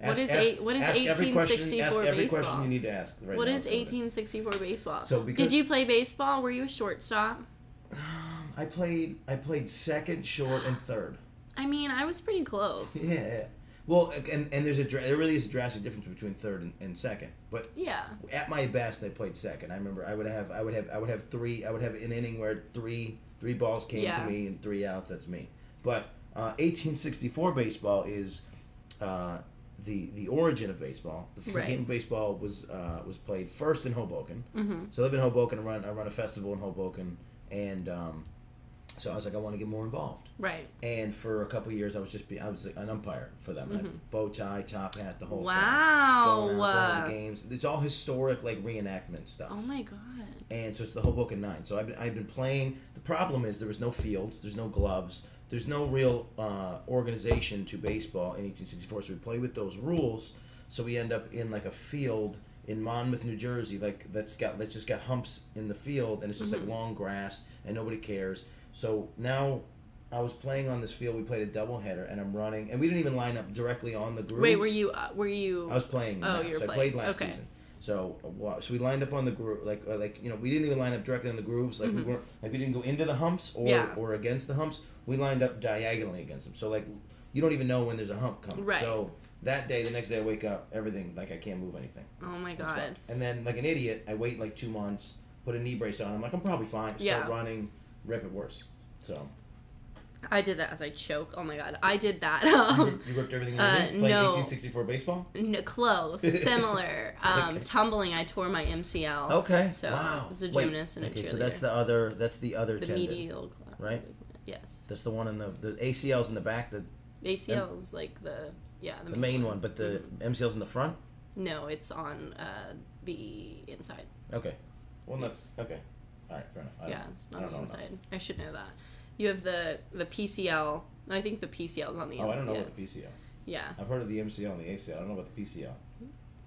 What is eight- what is ask every question, 1864 ask every baseball? you need to ask. Right What is 1864 baseball So because did you play baseball were you a shortstop Um, I played I played second, short, and third. I mean I was pretty close Yeah. Well, and and there's a there really is a drastic difference between third and, and second. But yeah at my best, I played second. I remember I would have I would have I would have three I would have an inning where three three balls came Yeah. to me and three outs. That's me. But uh, 1864 baseball is uh, the the origin of baseball. The Right. game of baseball was uh, was played first in Hoboken. Mm-hmm. So I live in Hoboken. I run I run a festival in Hoboken, and um, so I was like I want to get more involved. right And for a couple of years, I was just be, I was an umpire for them. Mhm. bow tie, top hat, the whole thing. wow going to games. It's all historic, like reenactment stuff. oh my god And so it's the Hoboken Nine. So I've been, I've been playing. The problem is there was no fields, there's no gloves, there's no real uh, organization to baseball in 1864. So we play with those rules. So we end up in like a field in Monmouth, New Jersey, like that's got that's just got humps in the field, and it's just Mhm. like long grass, and nobody cares. So now. I was playing on this field. We played a doubleheader, and I'm running, and we didn't even line up directly on the grooves. wait were you uh, were you I was playing. Oh, now, you were so I played last Okay. season. So so we lined up on the groove, like uh, like you know we didn't even line up directly on the grooves. Like Mhm. we weren't like we didn't go into the humps or Yeah. or against the humps. We lined up diagonally against them. So like you don't even know when there's a hump coming. Right. So that day, the next day, I wake up, everything like I can't move anything. oh my god And then like an idiot, I wait like two months, put a knee brace on. I'm like I'm probably fine. Start Yeah. running, rip it worse. So I did that as I choke oh my god I did that you, um, ripped, you ripped everything. uh, no. 1864 baseball. no, close similar um, Okay. tumbling I tore my MCL Okay. So, wow. I was a Wait, gymnast and a okay, so that's the other. That's the other the tendon. medial cl- right? Yes That's the one in the the ACL's in the back. The ACLs is like the Yeah, The main one, but the MCL's in the front. No, it's on uh, the inside. Okay. Well, that's okay. All right, fair enough. I Yeah, it's I not don't the know inside. I should know that. You have the the PCL. I think the PCL is on the. Oh, I don't know yeah, about the PCL. Yeah, I've heard of the MCL and the ACL. I don't know about the PCL.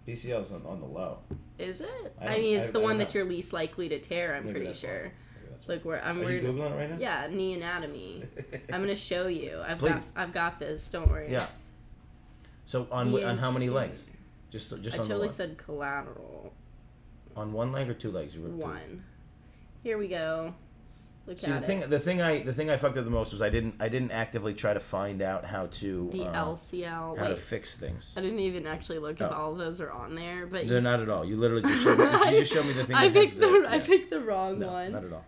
PCL is on, on the low. is it? I I, mean, it's I- the I one don't that you're least likely to tear. I'm Maybe pretty sure. Maybe that's right. Like where I'm. Are you we're- googling it right now? Yeah, knee anatomy. I'm gonna show you. I've got I've got this. Don't worry. Yeah. So on wh- on how many legs? Just just I on the totally said collateral. on one leg or two legs? You were two. One. Here we go. Look See at the it. thing the thing I the thing I fucked up the most was I didn't I didn't actively try to find out how to the uh, LCL. how to fix things. I didn't even actually look if Oh. all of those are on there, but They're you, not at all. You literally just showed me, you just showed me the thing. I picked the, I yeah. picked the wrong no, one. Not at all.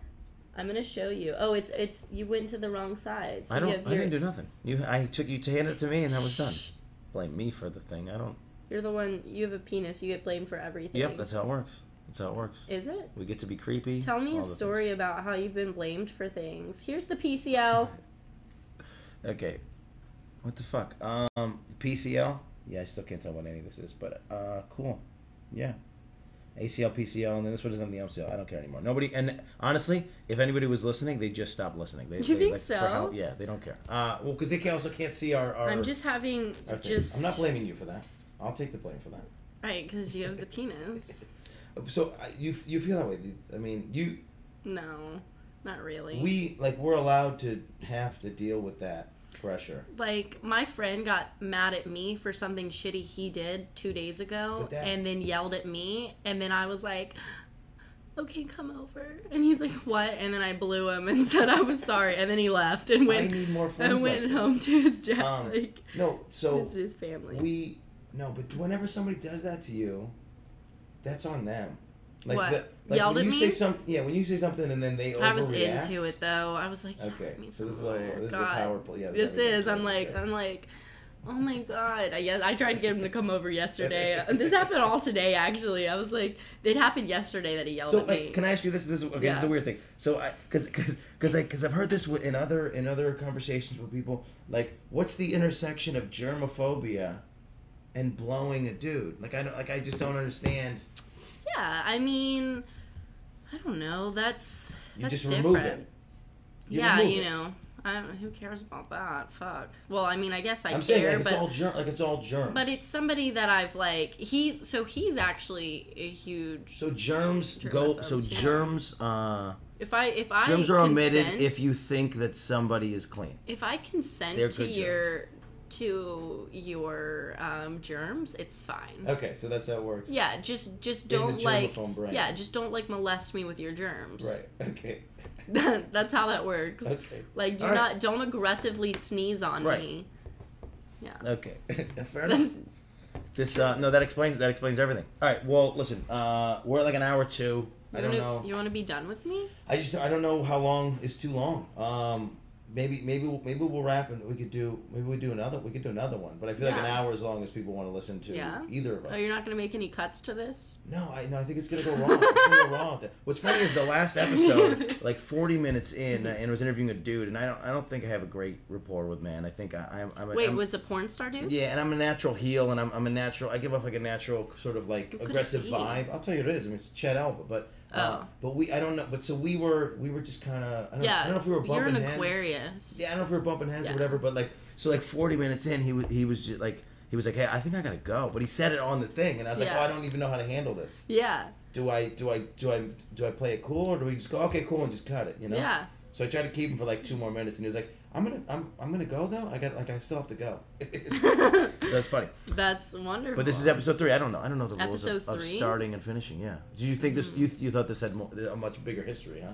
I'm gonna show you. Oh, it's it's you went to the wrong side. So I you don't. have I your, didn't do nothing. You I took you to hand it to me and that was done. Blame me for the thing. I don't. You're the one. You have a penis. You get blamed for everything. Yep, that's how it works. That's how it works. Is it? We get to be creepy. Tell me a story about how you've been blamed for things. Here's the PCL. Okay. What the fuck? Um, PCL. Yeah, I still can't tell what any of this is, but uh, cool. Yeah. ACL, PCL, and then this one is on the MCL. I don't care anymore. Nobody, and honestly, if anybody was listening, they just stopped listening. They, You they, think like, so? yeah, they don't care. Uh, well, because they can also can't see our. our I'm just having just I'm not blaming you for that. I'll take the blame for that. right because you have the penis. So uh, you you feel that way? I mean, you No, not really. we like we're allowed to have to deal with that pressure. like my friend got mad at me for something shitty he did two days ago and then yelled at me and then i was like okay come over and he's like what and then i blew him and said i was sorry and then he left and I went need more friends. and went home to his job Um, like No, so his family we no, but whenever somebody does that to you, that's on them. Like What? The, like Yelled when at you me? say something, yeah, when you say something and then they i was into it though i was like yeah, Okay, me so this is a this is a power play. Yeah, this everything. is i'm like i'm like Oh my god! I guess I tried to get him to come over yesterday. this happened all today, actually. I was like, it happened yesterday that he yelled So at me. like, can I ask you this? This is okay. This is a weird thing. So I, because because because I because I've heard this in other in other conversations with people. Like, what's the intersection of germophobia and blowing a dude? Like I don't like I just don't understand. Yeah, I mean, I don't know. That's You that's just different. remove it. You yeah, remove you it. know, I don't. Who cares about that? Fuck. Well, I mean, I guess I I'm care, saying like but it's all germ, like it's all germs. but it's somebody that I've like. He so he's actually a huge. so germs go. So too. germs. Uh, If I if I germs are omitted if you think that somebody is clean. if I consent to good your to your um, germs, it's fine. Okay, so that's how it works. Yeah, just just don't like brain. yeah, just don't like molest me with your germs. Right. Okay. That's how that works. Okay. Like, do All right. not don't aggressively sneeze on Right. me. Yeah. Okay. Fair enough. This uh, no, that explains that explains everything. All right. Well, listen. Uh, we're at like an hour two. I You don't wanna, know. You want to be done with me? I just I don't know how long is too long. Um, maybe maybe we'll, maybe we'll wrap and we could do maybe we do another we could do another one. But I feel like an hour as long as people want to listen to Yeah? either of oh, us. Oh, you're not going to make any cuts to this? No, I no, I think it's gonna go wrong. Go wrong. What's funny is the last episode, like 40 minutes in, and I was interviewing a dude, and I don't I don't think I have a great rapport with man. I think I, I'm I'm a, Wait, I'm- was a porn star dude? Yeah, and I'm a natural heel, and I'm, I'm a natural. I give off like a natural sort of like Who aggressive vibe. I'll tell you what it is. I mean, it's Chad Alva, but uh, Oh. but we I don't know. But so we were we were just kind of I, don't- Yeah, I don't know if we were bumping you're an. Aquarius. Yeah, I don't know if we were bumping heads Yeah. or whatever. But like so like 40 minutes in, he was he was just like he was like, hey, I think I gotta go. But he said it on the thing, and I was like, oh, I don't even know how to handle this. Yeah, Do I do I do I do I play it cool or do we just go okay cool and just cut it? You know. yeah. So I tried to keep him for like two more minutes, and he was like, I'm gonna I'm I'm gonna go though. I got like I still have to go. that's funny. That's wonderful. But this is episode three. I don't know. I don't know the rules of, Episode of three? starting and finishing. Yeah. Did you think this? Mm. You you thought this had more, a much bigger history, huh?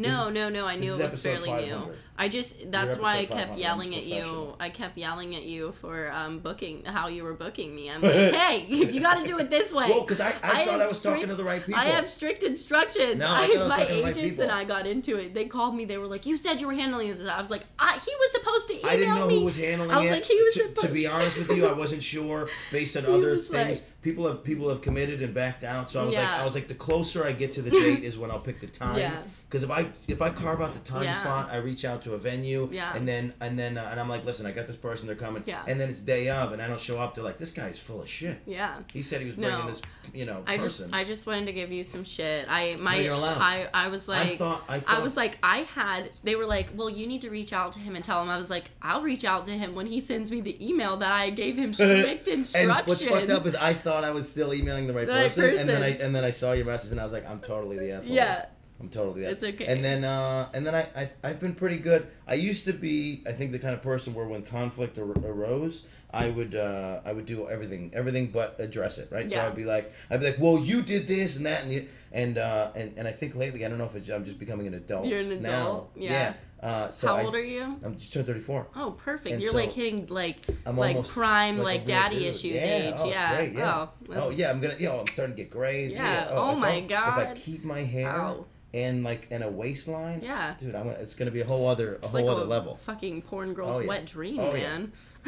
No, no, no. I knew it was fairly new. I just that's why I kept yelling at you. I kept yelling at you for um, booking how you were booking me. I'm like, hey, you got to do it this way. Well, because I, I, I thought I was talking to the right people. I have strict instructions. No, I I my to the right agents and I got into it. They called me. They were like, "You said you were handling this." I was like, I, "He was supposed to email me. I didn't know me." who was handling it. I was it. like, he was supposed to, to be honest with you, I wasn't sure based on He other things. like- people have people have committed and backed out. So I was like, I was like, the closer I get to the date is when I'll pick the time. Yeah. Because if I if I carve out the time Yeah. slot, I reach out to a venue, Yeah. and then and then uh, and I'm like, listen, I got this person, they're coming, Yeah. and then it's day of, and I don't show up. They're like, this guy's full of shit. Yeah. He said he was No. bringing this, you know, I person. just I just wanted to give you some shit. I my you're allowed. I I was like I thought I I was like, I had. They were like, well, you need to reach out to him and tell him. I was like, I'll reach out to him when he sends me the email that I gave him strict And instructions. what's fucked up is I thought I was still emailing the right, The right person, and then I and then I saw your message and I was like, I'm totally the asshole. yeah, I'm totally the It's okay. And then uh, and then I, I I've been pretty good. I used to be I think the kind of person where when conflict ar- arose. I would uh, I would do everything everything but address it right Yeah. so I'd be like I'd be like well you did this and that and the, and, uh, and and I think lately I don't know if it's, I'm just becoming an adult You're an now. adult? Yeah. Uh, so how I, old are you? I'm just turned 34 Oh, perfect. And You're so like hitting like I'm like prime like like, daddy dude. issues Yeah, age. oh, yeah. great, yeah. Oh, Oh yeah, I'm gonna. Yo, I'm starting to get grays. Yeah, Yeah. oh so my If I keep my hair Ow. and like and a waistline, Yeah. dude, I'm gonna, it's gonna be a whole other a It's whole like other level. Fucking porn girl's Oh, yeah. wet dream, Oh, yeah.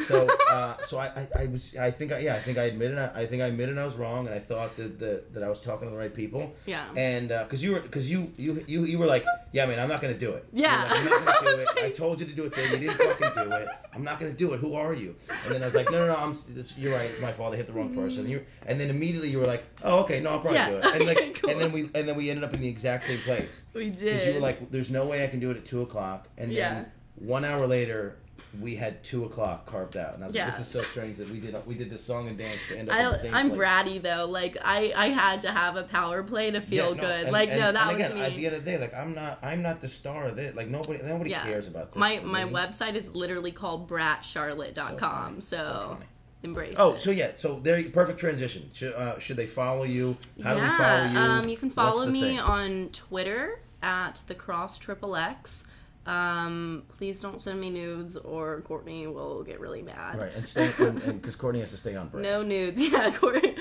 So, uh, so I, I, I was, I think, I, yeah, I think I admitted, I, I think I admitted I was wrong, and I thought that that, that I was talking to the right people, yeah. and because you were, because you, you, you, you were like, yeah, man, I'm not gonna do it. Yeah. like, I'm not gonna do I it. I told you to do it, then you didn't fucking do it. I'm not gonna do it. Who are you? And then I was like, no, no, no, I'm, it's, you're right, my fault. I hit the wrong person. You, and then immediately you were like, oh, okay, no, I'll probably Yeah, do it. And like, cool. and then we, and then we ended up in the exact same place. we did. Because you were like, "There's no way I can do it at two o'clock," and then Yeah. one hour later, we had two o'clock carved out, and I was Yeah. like, "This is so strange that we did we did this song and dance to end up I, the same I'm place." bratty though. Like I, I had to have a power play to feel Yeah, no, good. and- like and- no, that and was again, me. At the end of the day, like I'm not I'm not the star of it. Like nobody nobody Yeah. cares about this. my my website is literally called bratcharlotte.com. So So, funny, so funny. embrace Oh, it. so yeah, so there, perfect transition. Should, uh, should they follow you? How do we follow you? um, you can follow me thing? on Twitter at the cross triple X. Um, please don't send me nudes or Courtney will get really mad. Right, and stay because Courtney has to stay on brand. No nudes. Yeah, Courtney,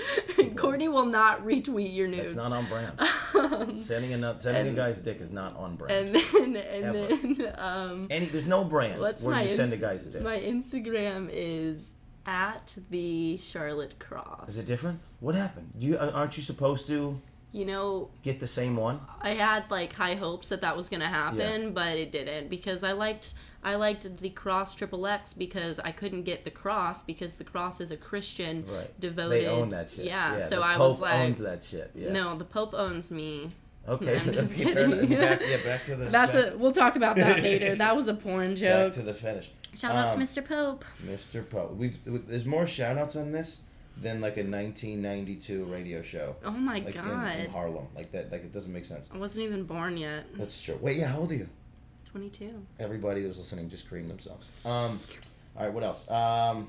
Courtney will not retweet your nudes. it's not on brand. Um, Sending a nut, sending And- a guy's dick is not on brand. and then and Ever. then um, Any, there's no brand What's where my you send a guy's dick. my Instagram is at the Charlotte Cross. Is it different? What happened? You uh, aren't you supposed to You know, get the same one? I had like high hopes that that was gonna happen, but it didn't because I liked I liked the cross triple X because I couldn't get the cross because the cross is a Christian Right. devoted. They own that shit. Yeah, so the I Pope was like, owns that shit. Yeah. no, the Pope owns me. Okay. I'm just kidding. back, yeah, back to the. That's back, a. We'll talk about that later. That was a porn Back joke. to the fetish. Shout out um, to Mr. Pope. Mr. Pope. We've there's more shout outs on this than like a 1992 radio show. Oh my Like god, in Harlem. Like that. Like it doesn't make sense. I wasn't even born yet. That's true. Wait, yeah. How old are you? Twenty-two. Everybody that was listening just creamed themselves. Um. All right. What else? Um.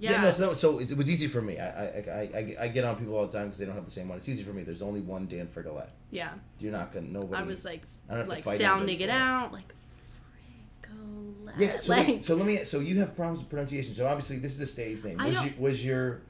Yeah. no, so, was- so it, was easy for me. I, I, I, I, get on people all the time because they don't have the same one. It's easy for me. There's only one Dan Frigolette. yeah. You're not gonna nobody. I was like, I don't like sounding it out, like Frigolette. Yeah. So, like, so let me. So you have problems with pronunciation. So obviously this is a stage name. Was you, was your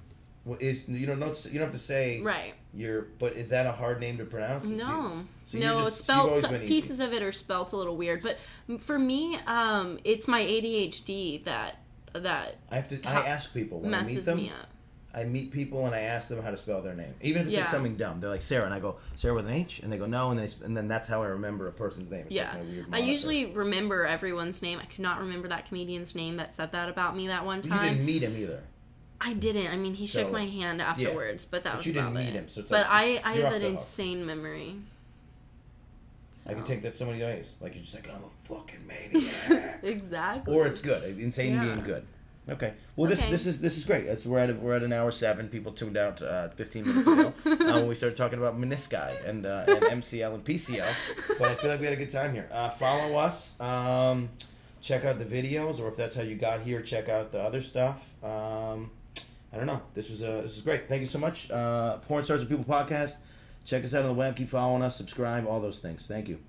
wa- is you don't know you don't have to say right? your but is that a hard name to pronounce? No, so no, just- it's spelled. some- pieces of it are spelt a little weird, but for me, um, it's my ADHD that that I have to. how- I ask people when I meet messes them. me up. I meet people and I ask them how to spell their name, even if it's like something dumb. They're like Sarah, and I go Sarah with an H, and they go no, and then and then that's how I remember a person's name. It's like Yeah. kinda weird I usually remember everyone's name. I could not remember that comedian's name that said that about me that one time. you didn't meet him either. I didn't. I mean, he shook So, my hand afterwards, but that but was you didn't meet it. him, so it's but like I, I have an insane memory. I can take that so many ways. Like you're just like I'm a fucking maniac. Exactly. or it's good. Insane Yeah. being good. Okay. Well, this Okay. this is this is great. It's we're at a, we're at an hour seven. People tuned out uh, 15 minutes ago uh, when we started talking about menisci and uh, and MCL and PCL. But I feel like we had a good time here. Uh, follow us. Um, check out the videos, or if that's how you got here, check out the other stuff. Um, I don't know. This was uh, this is great. Thank you so much. Uh, Porn Stars and People podcast. Check us out on the web. Keep following us. Subscribe. All those things. Thank you.